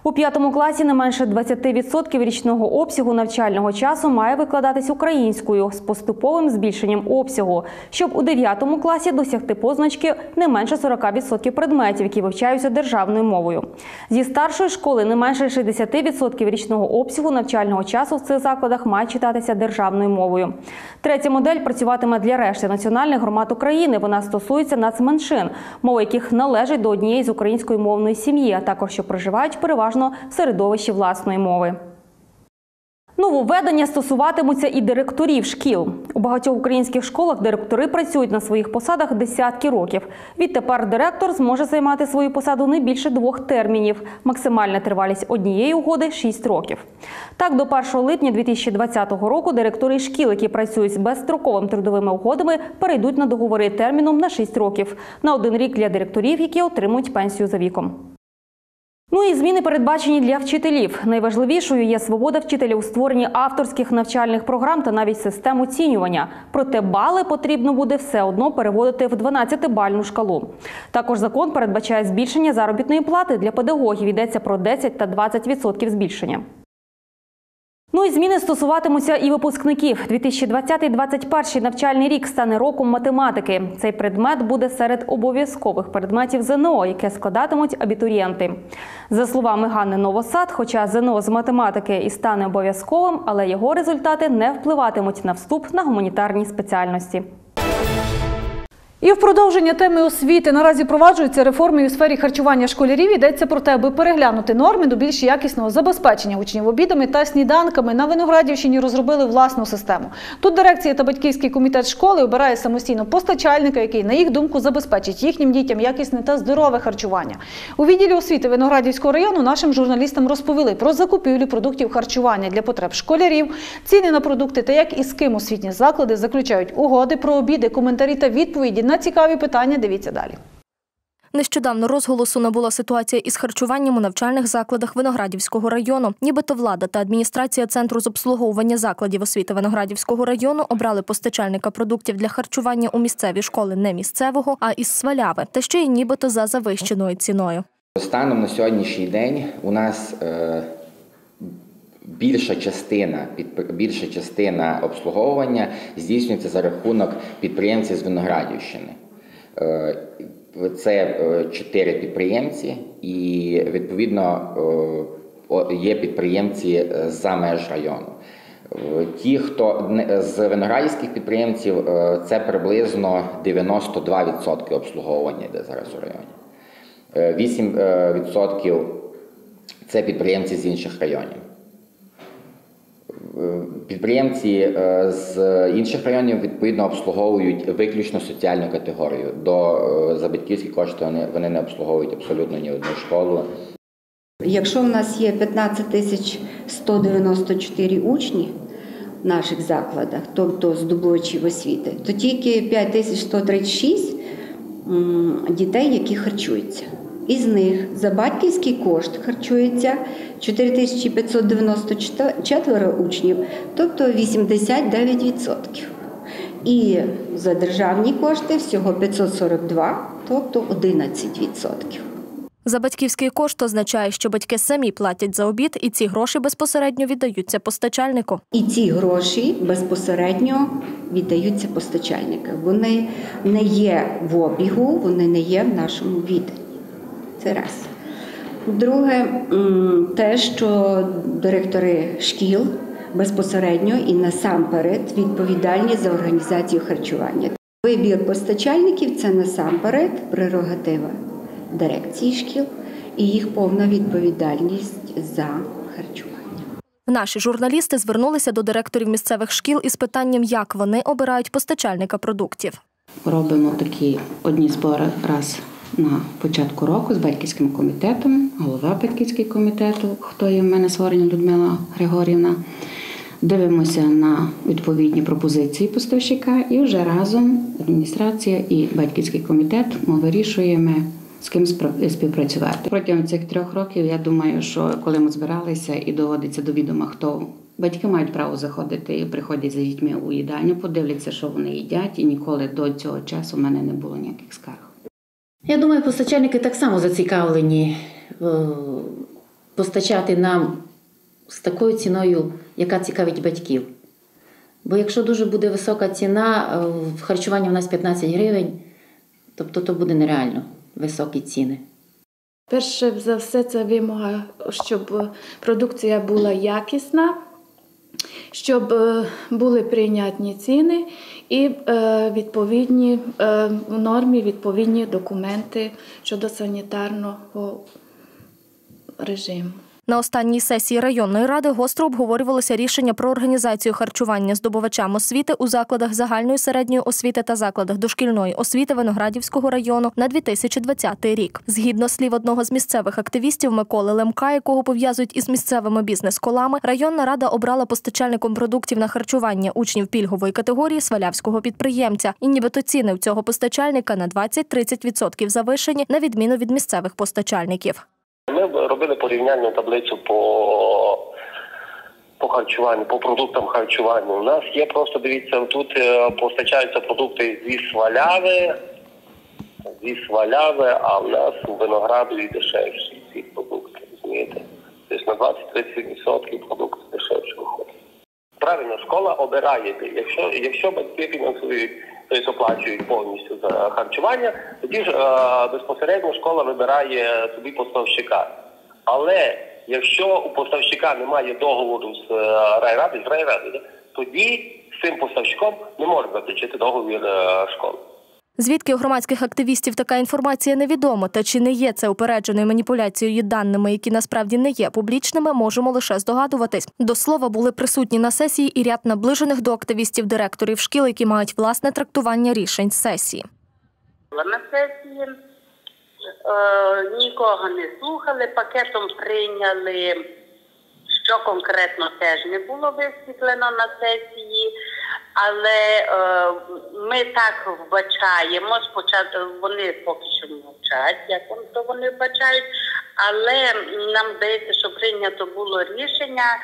У п'ятому класі не менше 20% річного обсягу навчального часу має викладатись українською з поступовим збільшенням обсягу, щоб у дев'ятому класі досягти позначки не менше 40% предметів, які вивчаються державною мовою. Зі старшої школи не менше 60% річного обсягу навчального часу в цих закладах має читатися державною мовою. Третя модель працюватиме для решти національних громад України. Вона стосується нацменшин, мова яких належить до однієї з української мовної сім'ї, а також що проживають переважно в середовищі власної мови. Нововведення стосуватимуться і директорів шкіл. У багатьох українських школах директори працюють на своїх посадах десятки років. Відтепер директор зможе займати свою посаду не більше двох термінів. Максимальна тривалість однієї угоди 6 років. Так, до 1 липня 2020 року директори шкіл, які працюють з безстроковими трудовими угодами, перейдуть на договори терміном на 6 років на один рік для директорів, які отримують пенсію за віком. Ну і зміни передбачені для вчителів. Найважливішою є свобода вчителя у створенні авторських навчальних програм та навіть систем оцінювання. Проте бали потрібно буде все одно переводити в 12-бальну шкалу. Також закон передбачає збільшення заробітної плати для педагогів. Йдеться про 10 та 20% збільшення. Ну і зміни стосуватимуться і випускників. 2020-2021 навчальний рік стане роком математики. Цей предмет буде серед обов'язкових предметів ЗНО, яке складатимуть абітурієнти. За словами Ганни Новосад, хоча ЗНО з математики і стане обов'язковим, але його результати не впливатимуть на вступ на гуманітарні спеціальності. І в продовження теми освіти наразі проваджуються реформи у сфері харчування школярів. Йдеться про те, аби переглянути норми до більш якісного забезпечення учнів обідами та сніданками. На Виноградівщині розробили власну систему. Тут дирекція та батьківський комітет школи обирає самостійно постачальника, який, на їх думку, забезпечить їхнім дітям якісне та здорове харчування. У відділі освіти Виноградівського району нашим журналістам розповіли про закупівлю продуктів харчування для потреб школярів, ціни на продукти та як і з ким освітні заклади заключають угоди про обіди, коментарі та відповіді на цікаві питання. Дивіться далі. Нещодавно розголосу набула ситуація із харчуванням у навчальних закладах Виноградівського району. Нібито влада та адміністрація центру з обслуговування закладів освіти Виноградівського району обрали постачальника продуктів для харчування у місцеві школи не місцевого, а із сваляви, та ще й нібито за завищеною ціною. Станом на сьогоднішній день у нас е, більша частина більша частина обслуговування здійснюється за рахунок підприємців з Виноградівщини. Е, Це е, чотири підприємці, і відповідно е, є підприємці за меж району. Ті, хто з виноградівських підприємців, це приблизно 92% обслуговування йде зараз у районі. Е, 8% це підприємці з інших районів. Підприємці е, з інших районів відповідно обслуговують виключно соціальну категорію. До е, за батьківські кошти вони, вони не обслуговують абсолютно ні одну школу. Якщо в нас є 15 тисяч 194 учні в наших закладах, тобто здобувачів освіти, то тільки 5 тисяч 136 м, дітей, які харчуються. Із них за батьківський кошт харчується 4594 учнів, тобто 89%. І за державні кошти всього 542, тобто 11%. За батьківський кошт означає, що батьки самі платять за обід, і ці гроші безпосередньо віддаються постачальнику. І ці гроші безпосередньо віддаються постачальникам. Вони не є в обігу, вони не є в нашому відданні. Це раз. Друге, те, що директори шкіл безпосередньо і насамперед відповідальні за організацію харчування. Вибір постачальників це насамперед прерогатива дирекції шкіл і їх повна відповідальність за харчування. Наші журналісти звернулися до директорів місцевих шкіл із питанням, як вони обирають постачальника продуктів. Робимо такі одні збори раз на початку року з батьківським комітетом, голова батьківського комітету, хто є в мене Сворення Людмила Григорівна. Дивимося на відповідні пропозиції поставщика і вже разом адміністрація і батьківський комітет ми вирішуємо, з ким співпрацювати. Протягом цих трьох років я думаю, що коли ми збиралися і доводиться до відома, хто батьки мають право заходити і приходять за дітьми у їдальню, подивляться, що вони їдять, і ніколи до цього часу в мене не було ніяких скарг. Я думаю, постачальники так само зацікавлені е, постачати нам з такою ціною, яка цікавить батьків. Бо якщо дуже буде висока ціна, е, в харчуванні в нас 15 гривень, тобто то буде нереально високі ціни. Перше за все, це вимога, щоб продукція була якісна, щоб е, були прийнятні ціни і е, відповідні е, нормі відповідні документи щодо санітарного режиму. На останній сесії районної ради гостро обговорювалося рішення про організацію харчування здобувачам освіти у закладах загальної середньої освіти та закладах дошкільної освіти Виноградівського району на 2020 рік. Згідно слів одного з місцевих активістів Миколи Лемка, якого пов'язують із місцевими бізнес-колами, районна рада обрала постачальником продуктів на харчування учнів пільгової категорії свалявського підприємця. І нібито ціни в цього постачальника на 20-30% завишені, на відміну від місцевих постачальників. Ми робили порівняльну таблицю по, по харчуванню, по продуктам харчування. У нас є просто, дивіться, тут е, постачаються продукти зі сваляви, зі сваляви, а в нас у виноградові дешевші ці продукти, розумієте? Тобто на 20-30% продукти дешевше виходять. Правильно, школа обирає. Якщо, якщо батьки фінансують, тобто оплачують повністю за харчування, тоді ж е, безпосередньо школа вибирає собі поставщика. Але якщо у поставщика немає договору з е, райради, з райради, тоді з цим поставщиком не може заключити договір е, школи. Звідки у громадських активістів така інформація невідомо, та чи не є це упередженою маніпуляцією даними, які насправді не є публічними, можемо лише здогадуватись. До слова, були присутні на сесії і ряд наближених до активістів директорів шкіл, які мають власне трактування рішень сесії. На сесії е, нікого не слухали, пакетом прийняли, що конкретно теж не було висвітлено на сесії, але е, ми так вбачаємо, спочатку вони поки що мовчать, як то вони вбачають, але нам здається, що прийнято було рішення,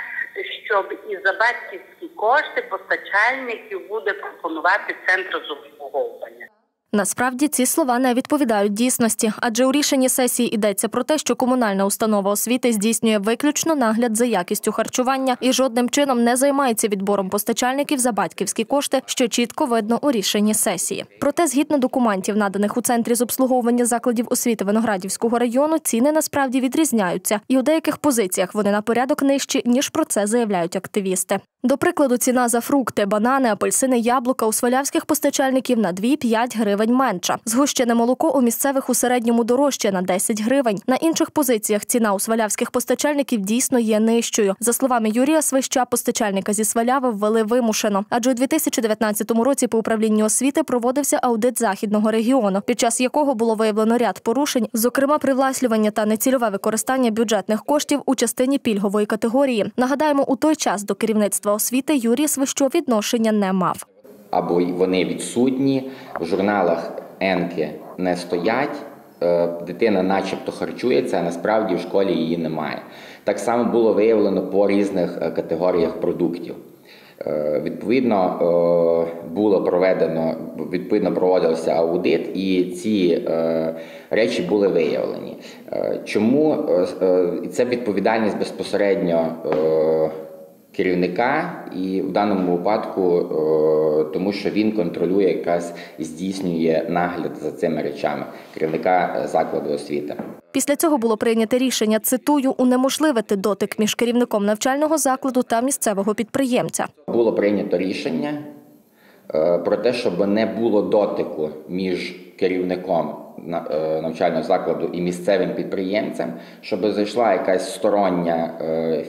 щоб і за батьківські кошти постачальників буде пропонувати центр з. Насправді ці слова не відповідають дійсності, адже у рішенні сесії йдеться про те, що комунальна установа освіти здійснює виключно нагляд за якістю харчування і жодним чином не займається відбором постачальників за батьківські кошти, що чітко видно у рішенні сесії. Проте, згідно документів, наданих у центрі з обслуговування закладів освіти Виноградівського району, ціни насправді відрізняються, і у деяких позиціях вони на порядок нижчі, ніж про це заявляють активісти. До прикладу, ціна за фрукти, банани, апельсини, яблука у свалявських постачальників на 2-5 гривень менша. Згущене молоко у місцевих у середньому дорожче на 10 гривень. На інших позиціях ціна у свалявських постачальників дійсно є нижчою. За словами Юрія Свища, постачальника зі сваляви ввели вимушено. Адже у 2019 році по управлінню освіти проводився аудит західного регіону, під час якого було виявлено ряд порушень, зокрема привласлювання та нецільове використання бюджетних коштів у частині пільгової категорії. Нагадаємо, у той час до керівництва освіти Юрій Свищо відношення не мав. Або вони відсутні, в журналах енки не стоять, е, дитина начебто харчується, а насправді в школі її немає. Так само було виявлено по різних е, категоріях продуктів. Е, Відповідно, було проведено, відповідно проводився аудит, і ці речі були виявлені. Чому це відповідальність безпосередньо керівника, і в даному випадку, е, тому що він контролює якраз і здійснює нагляд за цими речами керівника е, закладу освіти. Після цього було прийнято рішення, цитую, унеможливити дотик між керівником навчального закладу та місцевого підприємця. Було прийнято рішення е, про те, щоб не було дотику між керівником на- навчального закладу і місцевим підприємцем, щоб зайшла якась стороння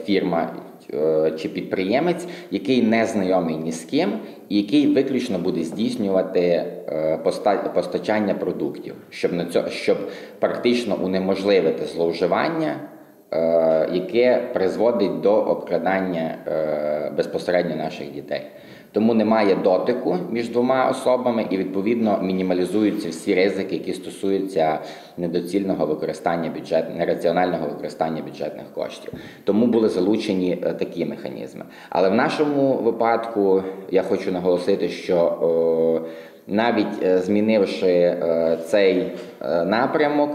фірма чи підприємець, який не знайомий ні з ким, і який виключно буде здійснювати е, поста- постачання продуктів, щоб на цьо, щоб практично унеможливити зловживання е, яке призводить до обкрадання е, безпосередньо наших дітей. Тому немає дотику між двома особами і відповідно мінімалізуються всі ризики, які стосуються недоцільного використання бюджет, нераціонального використання бюджетних коштів. Тому були залучені е, такі механізми. Але в нашому випадку я хочу наголосити, що навіть е, змінивши е, цей напрямок,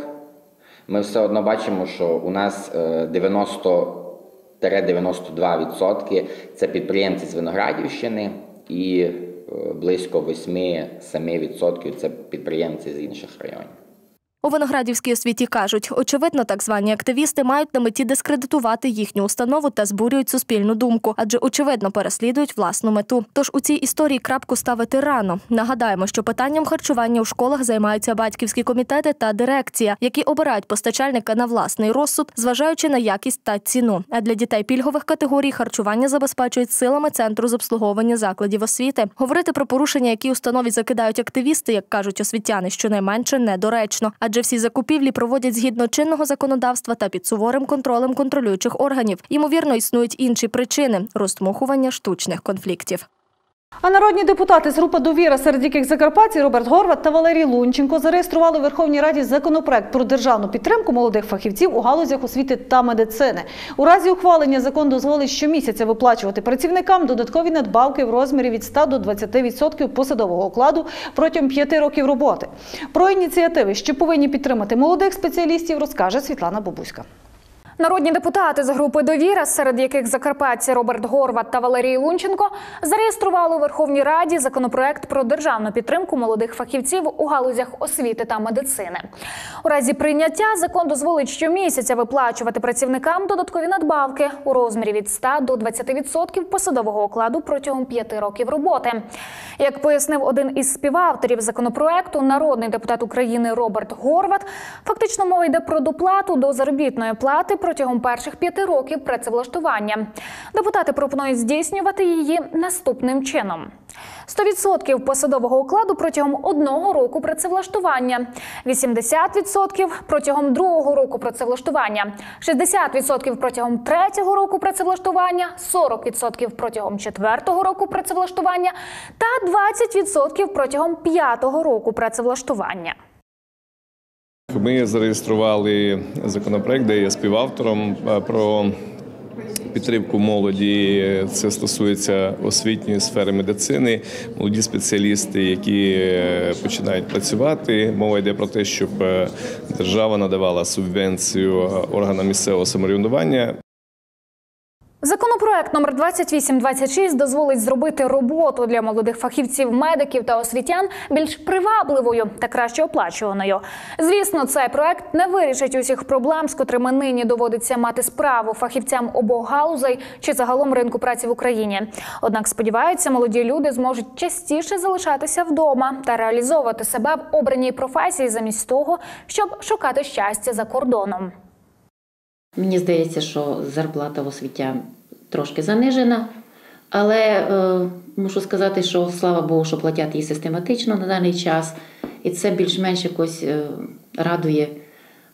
ми все одно бачимо, що у нас е, 90-92% це підприємці з Виноградівщини і е, близько 8-7% це підприємці з інших районів. У Виноградівській освіті кажуть, очевидно, так звані активісти мають на меті дискредитувати їхню установу та збурюють суспільну думку, адже очевидно переслідують власну мету. Тож у цій історії крапку ставити рано. Нагадаємо, що питанням харчування у школах займаються батьківські комітети та дирекція, які обирають постачальника на власний розсуд, зважаючи на якість та ціну. А для дітей пільгових категорій харчування забезпечують силами центру з обслуговування закладів освіти. Говорити про порушення, які установі закидають активісти, як кажуть освітяни, щонайменше недоречно, адже всі закупівлі проводять згідно чинного законодавства та під суворим контролем контролюючих органів. Ймовірно, існують інші причини розтмухування штучних конфліктів. А народні депутати з групи довіра, серед яких закарпатці Роберт Горват та Валерій Лунченко зареєстрували у Верховній Раді законопроект про державну підтримку молодих фахівців у галузях освіти та медицини. У разі ухвалення закон дозволить щомісяця виплачувати працівникам додаткові надбавки в розмірі від 100 до 20% посадового окладу протягом 5 років роботи. Про ініціативи, що повинні підтримати молодих спеціалістів, розкаже Світлана Бабуська. Народні депутати з групи довіра, серед яких закарпатці Роберт Горват та Валерій Лунченко, зареєстрували у Верховній Раді законопроект про державну підтримку молодих фахівців у галузях освіти та медицини. У разі прийняття закон дозволить щомісяця виплачувати працівникам додаткові надбавки у розмірі від 100 до 20% посадового окладу протягом 5 років роботи. Як пояснив один із співавторів законопроекту, народний депутат України Роберт Горват, фактично мова йде про доплату до заробітної плати протягом перших п'яти років працевлаштування. Депутати пропонують здійснювати її наступним чином. 100% посадового окладу протягом одного року працевлаштування, 80% протягом другого року працевлаштування, 60% протягом третього року працевлаштування, 40% протягом четвертого року працевлаштування та 20% протягом п'ятого року працевлаштування. Ми зареєстрували законопроект, де я співавтором е, про підтримку молоді. Це стосується освітньої сфери медицини, молоді спеціалісти, які е, починають працювати. Мова йде про те, щоб е, держава надавала субвенцію органам місцевого самоврядування. Законопроект номер 2826 дозволить зробити роботу для молодих фахівців, медиків та освітян більш привабливою та краще оплачуваною. Звісно, цей проект не вирішить усіх проблем, з котрими нині доводиться мати справу фахівцям обох галузей чи загалом ринку праці в Україні. Однак сподіваються, молоді люди зможуть частіше залишатися вдома та реалізовувати себе в обраній професії замість того, щоб шукати щастя за кордоном. Мені здається, що зарплата в освітян трошки занижена, але е, мушу сказати, що слава Богу, що платять її систематично на даний час, і це більш-менш якось е, радує.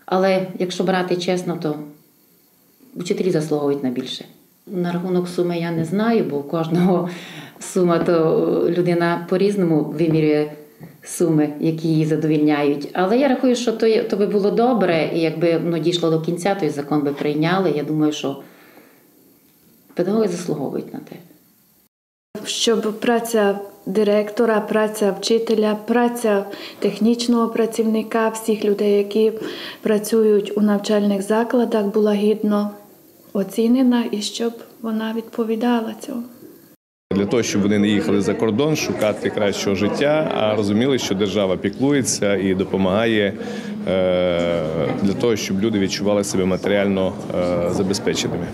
Але якщо брати чесно, то вчителі заслуговують на більше. На рахунок суми я не знаю, бо у кожного сума то людина по-різному вимірює суми, які її задовільняють. Але я рахую, що то, то би було добре, і якби воно дійшло до кінця, той закон би прийняли. Я думаю, що педагоги заслуговують на те. щоб праця директора, праця вчителя, праця технічного працівника, всіх людей, які працюють у навчальних закладах, була гідно оцінена і щоб вона відповідала цьому. Для того, щоб вони не їхали за кордон, шукати кращого життя, а розуміли, що держава піклується і допомагає е, для того, щоб люди відчували себе матеріально е, забезпеченими.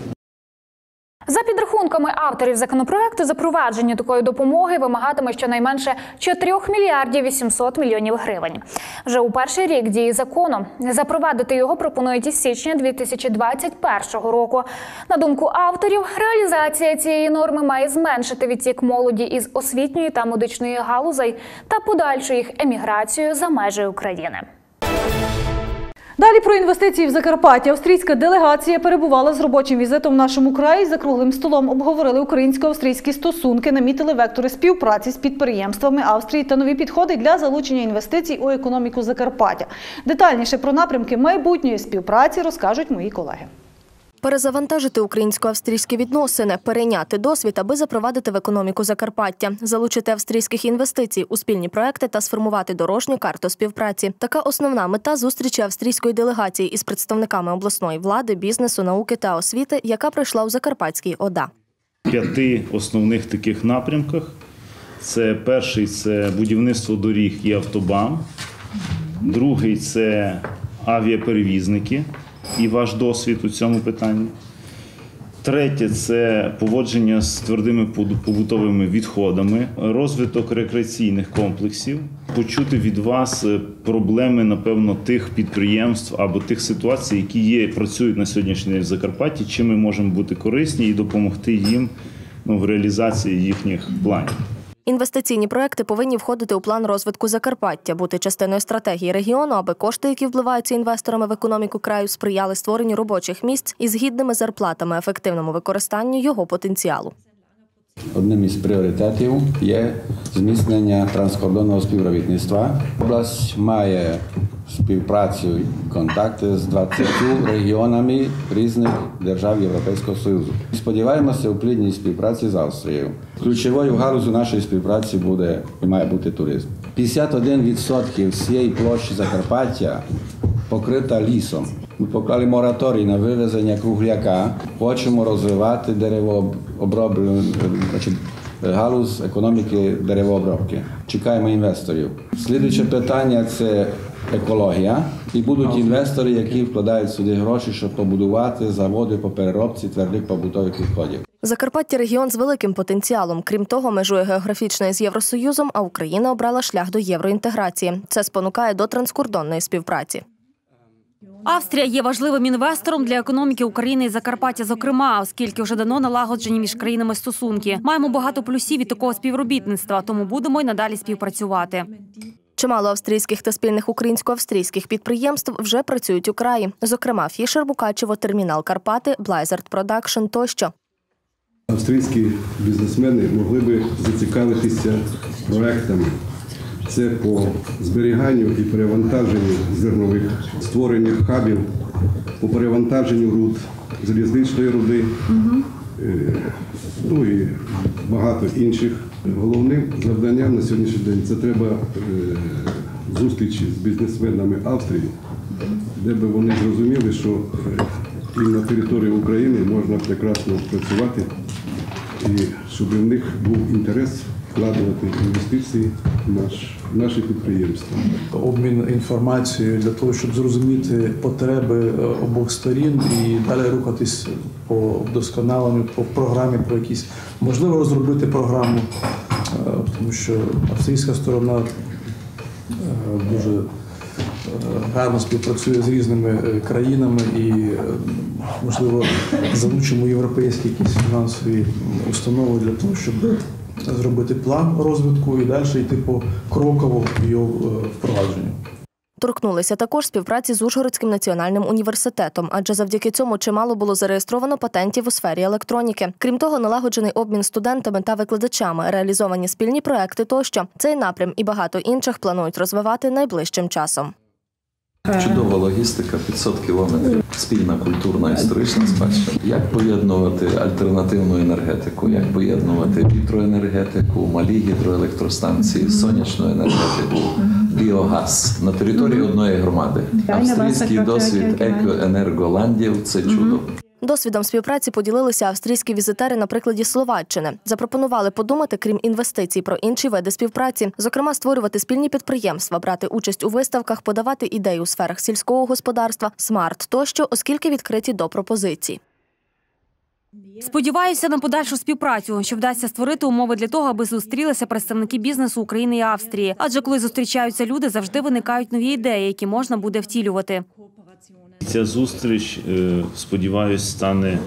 За авторів законопроекту, запровадження такої допомоги вимагатиме щонайменше 4 мільярдів 800 мільйонів гривень. Вже у перший рік дії закону запровадити його пропонують із січня 2021 року. На думку авторів, реалізація цієї норми має зменшити відтік молоді із освітньої та медичної галузей та подальшу їх еміграцію за межі України. Далі про інвестиції в Закарпатті. Австрійська делегація перебувала з робочим візитом в нашому краї. За круглим столом обговорили українсько-австрійські стосунки, намітили вектори співпраці з підприємствами Австрії та нові підходи для залучення інвестицій у економіку Закарпаття. Детальніше про напрямки майбутньої співпраці розкажуть мої колеги. Перезавантажити українсько-австрійські відносини, перейняти досвід, аби запровадити в економіку Закарпаття, залучити австрійських інвестицій у спільні проекти та сформувати дорожню карту співпраці. Така основна мета зустрічі австрійської делегації із представниками обласної влади, бізнесу, науки та освіти, яка пройшла у Закарпатській ОДА. п'яти основних таких напрямках. Це перший це будівництво доріг і автобан, другий це авіаперевізники і ваш досвід у цьому питанні. Третє це поводження з твердими побутовими відходами, розвиток рекреаційних комплексів, почути від вас е, проблеми, напевно, тих підприємств або тих ситуацій, які є, працюють на сьогоднішній день в Закарпатті, чим ми можемо бути корисні і допомогти їм ну, в реалізації їхніх планів. Інвестиційні проекти повинні входити у план розвитку Закарпаття, бути частиною стратегії регіону, аби кошти, які впливаються інвесторами в економіку краю, сприяли створенню робочих місць із гідними зарплатами, ефективному використанню його потенціалу. Одним із пріоритетів є зміцнення транскордонного співробітництва. Область має співпрацю і контакти з 20 регіонами різних держав Європейського Союзу. Сподіваємося у плідній співпраці з Австрією. Ключовою галузю нашої співпраці буде і має бути туризм. 51% всієї площі Закарпаття покрита лісом. Ми поклали мораторій на вивезення кругляка. Хочемо розвивати деревооброблю, значить, галузь економіки деревообробки. Чекаємо інвесторів. Слідуюче питання це екологія. І будуть інвестори, які вкладають сюди гроші, щоб побудувати заводи по переробці твердих побутових відходів. Закарпаття регіон з великим потенціалом. Крім того, межує географічно із Євросоюзом, а Україна обрала шлях до євроінтеграції. Це спонукає до транскордонної співпраці. Австрія є важливим інвестором для економіки України і Закарпаття, зокрема, оскільки вже давно налагоджені між країнами стосунки. Маємо багато плюсів від такого співробітництва, тому будемо й надалі співпрацювати. Чимало австрійських та спільних українсько-австрійських підприємств вже працюють у краї. Зокрема, Фішер Букачево, термінал Карпати, Блайзард Продакшн тощо. Австрійські бізнесмени могли би зацікавитися проектами. Це по зберіганню і перевантаженню зернових, створенню хабів, по перевантаженню руд, залізничної руди, е, ну і багато інших. Головним завданням на сьогоднішній день це треба е, зустрічі з бізнесменами Австрії, де би вони зрозуміли, що е, і на території України можна прекрасно працювати, і щоб в них був інтерес вкладувати інвестиції наш, наші підприємства. обмін інформацією для того, щоб зрозуміти потреби е, обох сторін і далі рухатись по вдосконаленню, по програмі, про якісь можливо розробити програму, е, тому що австрійська сторона е, дуже гарно співпрацює з різними країнами і, можливо, залучимо європейські якісь фінансові установи для того, щоб зробити план розвитку і далі йти по кроково його е, впровадженню. Торкнулися також співпраці з Ужгородським національним університетом, адже завдяки цьому чимало було зареєстровано патентів у сфері електроніки. Крім того, налагоджений обмін студентами та викладачами, реалізовані спільні проекти тощо. Цей напрям і багато інших планують розвивати найближчим часом. Чудова логістика, 500 кілометрів, спільна культурна історична спадщина. Як поєднувати альтернативну енергетику, як поєднувати вітроенергетику, малі гідроелектростанції, сонячну енергетику, біогаз на території одної громади. Австрійський досвід екоенерголандів це чудо. Досвідом співпраці поділилися австрійські візитери на прикладі Словаччини. Запропонували подумати, крім інвестицій, про інші види співпраці, зокрема, створювати спільні підприємства, брати участь у виставках, подавати ідеї у сферах сільського господарства, смарт тощо, оскільки відкриті до пропозицій. Сподіваюся на подальшу співпрацю, що вдасться створити умови для того, аби зустрілися представники бізнесу України і Австрії. Адже коли зустрічаються люди, завжди виникають нові ідеї, які можна буде втілювати. Ця зустріч, сподіваюся, сподіваюсь, стане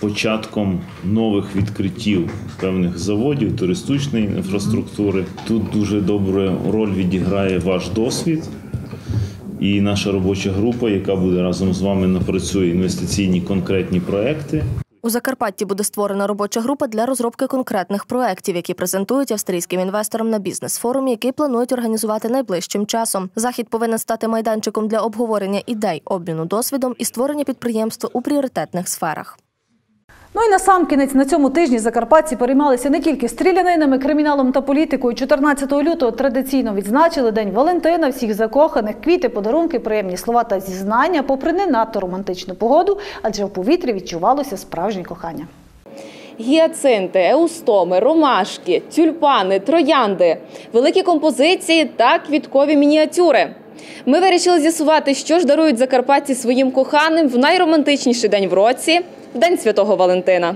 початком нових відкриттів певних заводів, туристичної інфраструктури. Тут дуже добру роль відіграє ваш досвід. І наша робоча група, яка буде разом з вами напрацює інвестиційні конкретні проекти. У Закарпатті буде створена робоча група для розробки конкретних проєктів, які презентують австрійським інвесторам на бізнес-форумі, який планують організувати найближчим часом. Захід повинен стати майданчиком для обговорення ідей, обміну досвідом і створення підприємства у пріоритетних сферах. Ну і насамкінець на цьому тижні закарпатці переймалися не тільки стрілянинами, криміналом та політикою. 14 лютого традиційно відзначили День Валентина, всіх закоханих, квіти, подарунки, приємні слова та зізнання, попри не надто романтичну погоду, адже в повітрі відчувалося справжнє кохання. Гіацинти, еустоми, ромашки, тюльпани, троянди, великі композиції та квіткові мініатюри. Ми вирішили з'ясувати, що ж дарують закарпатці своїм коханим в найромантичніший день в році День Святого Валентина.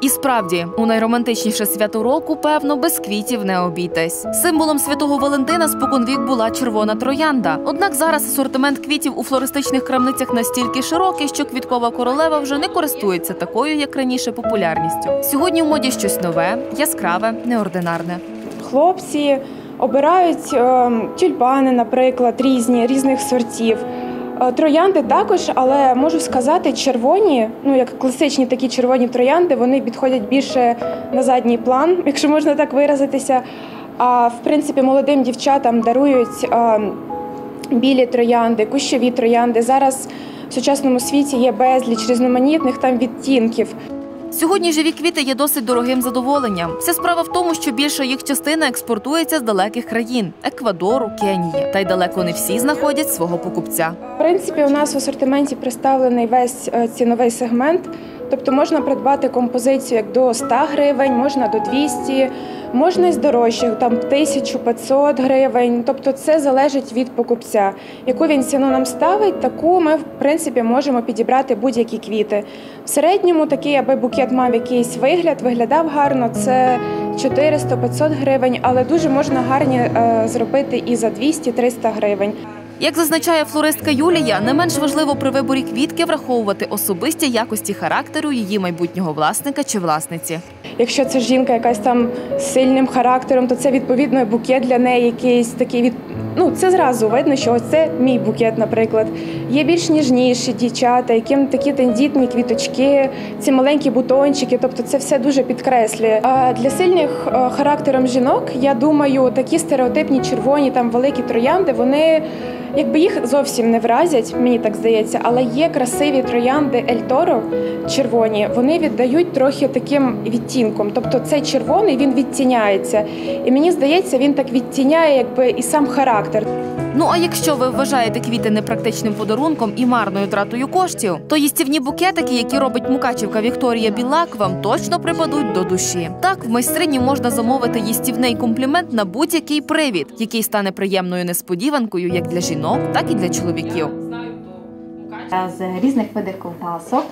І справді, у найромантичніше свято року, певно, без квітів не обійтись. Символом святого Валентина споконвік була червона троянда. Однак зараз асортимент квітів у флористичних крамницях настільки широкий, що квіткова королева вже не користується такою, як раніше, популярністю. Сьогодні в моді щось нове, яскраве, неординарне. Хлопці обирають е, тюльпани, наприклад, різні різних сортів. Е, Троянди також, але можу сказати, червоні, ну як класичні такі червоні троянди, вони підходять більше на задній план, якщо можна так виразитися. А в принципі, молодим дівчатам дарують а, білі троянди, кущові троянди. Зараз в сучасному світі є безліч різноманітних там відтінків. Сьогодні живі квіти є досить дорогим задоволенням. Вся справа в тому, що більша їх частина експортується з далеких країн Еквадору, Кенії. Та й далеко не всі знаходять свого покупця. В принципі, у нас в асортименті представлений весь е, ціновий сегмент. Тобто можна придбати композицію як до 100 гривень, можна до 200, можна й з дорожчих, там 1500 гривень. Тобто це залежить від покупця. Яку він ціну нам ставить, таку ми в принципі можемо підібрати будь-які квіти. В середньому такий, аби букет мав якийсь вигляд, виглядав гарно. Це 400-500 гривень, але дуже можна гарні е, зробити і за 200-300 гривень. Як зазначає флористка Юлія, не менш важливо при виборі квітки враховувати особисті якості характеру її майбутнього власника чи власниці. Якщо це жінка якась там з сильним характером, то це відповідно букет для неї якийсь такий від. Ну, це зразу видно, що це мій букет, наприклад. Є більш ніжніші дівчата, яким такі тендітні квіточки, ці маленькі бутончики, тобто це все дуже підкреслює. А для сильних е, характером жінок, я думаю, такі стереотипні червоні, там великі троянди, вони якби їх зовсім не вразять, мені так здається, але є красиві троянди Ель Торо червоні, вони віддають трохи таким відтінком. Тобто цей червоний він відтіняється. І мені здається, він так відтіняє якби і сам характер. Ну а якщо ви вважаєте квіти непрактичним подарунком і марною тратою коштів, то їстівні букетики, які робить мукачівка Вікторія Білак, вам точно припадуть до душі. Так, в майстрині можна замовити їстівний комплімент на будь-який привід, який стане приємною несподіванкою як для жінок, так і для чоловіків. з різних видів ковбасок,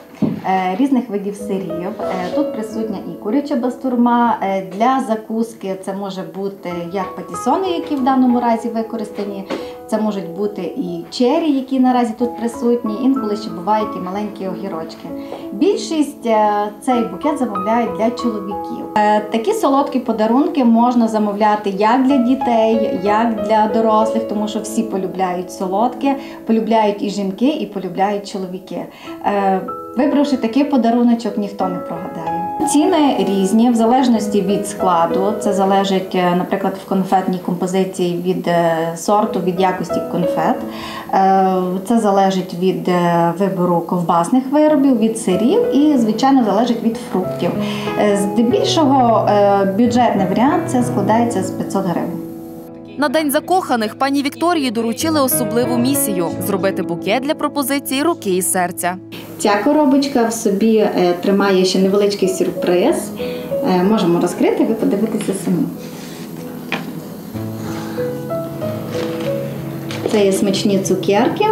різних видів сирів. Е, Тут присутня і куряча бастурма. Е, Для закуски це може бути як патісони, які в даному разі використані, Це можуть бути і чері, які наразі тут присутні, інколи ще бувають і маленькі огірочки. Більшість е, цей букет замовляють для чоловіків. Е, Такі солодкі подарунки можна замовляти як для дітей, як для дорослих, тому що всі полюбляють солодке, полюбляють і жінки, і полюбляють чоловіки. Вибравши такий подаруночок, ніхто не прогадає. Ціни різні в залежності від складу. Це залежить, е, наприклад, в конфетній композиції від е, сорту, від якості конфет. Е, Це залежить від вибору ковбасних виробів, від сирів і, звичайно, залежить від фруктів. Здебільшого бюджетний варіант це складається з 500 гривень. На день закоханих пані Вікторії доручили особливу місію зробити букет для пропозиції руки і серця. Ця коробочка в собі е, тримає ще невеличкий сюрприз. Е, Можемо розкрити, ви подивитеся самі. Це є смачні цукерки.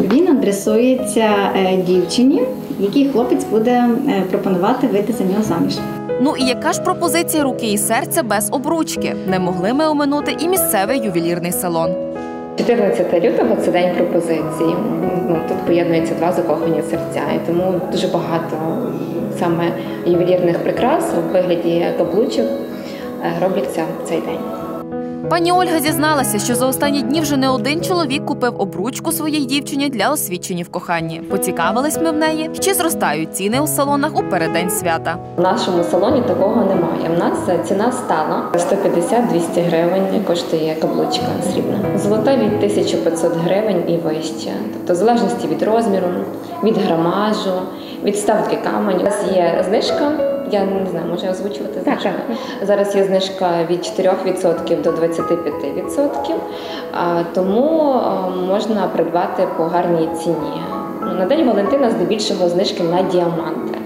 Він адресується е, дівчині, якій хлопець буде пропонувати вийти за нього заміж. Ну і яка ж пропозиція руки і серця без обручки? Не могли ми оминути і місцевий ювелірний салон. 14 лютого це день пропозиції. Ну, Тут поєднуються два закохані серця, і тому дуже багато саме ювелірних прикрас у вигляді каблучок е, робляться в цей день. Пані Ольга зізналася, що за останні дні вже не один чоловік купив обручку своїй дівчині для освідчення в коханні. Поцікавились ми в неї, чи зростають ціни у салонах у переддень свята. В нашому салоні такого немає. У нас ціна стала 150-200 гривень коштує каблучка срібна. Золота від 1500 гривень і вище. Тобто в залежності від розміру, від грамажу, від ставки каменю. У нас є знижка. Я не знаю, може озвучувати знижку? Зараз є знижка від 4% до 25%, тому можна придбати по гарній ціні. На День Валентина здебільшого знижки на діаманти.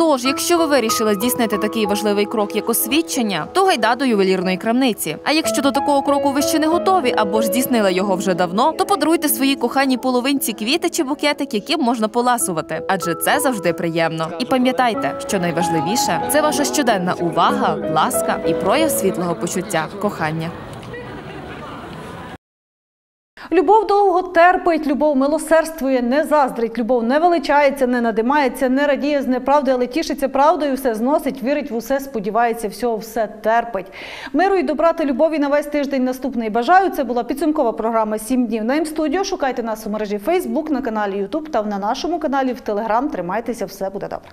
Тож, якщо ви вирішили здійснити такий важливий крок, як освідчення, то гайда до ювелірної крамниці. А якщо до такого кроку ви ще не готові або ж здійснили його вже давно, то подаруйте своїй коханій половинці квіти чи букетик, яким можна поласувати, адже це завжди приємно. І пам'ятайте, що найважливіше це ваша щоденна увага, ласка і прояв світлого почуття, кохання. Любов довго терпить, любов милосердствує, не заздрить, любов не величається, не надимається, не радіє з неправди, але тішиться правдою, все зносить, вірить в усе, сподівається, всього все терпить. Миру і добра та любові на весь тиждень наступний бажаю. Це була підсумкова програма «7 днів на М-студіо. Шукайте нас у мережі Facebook, на каналі YouTube та на нашому каналі в Telegram. Тримайтеся, все буде добре.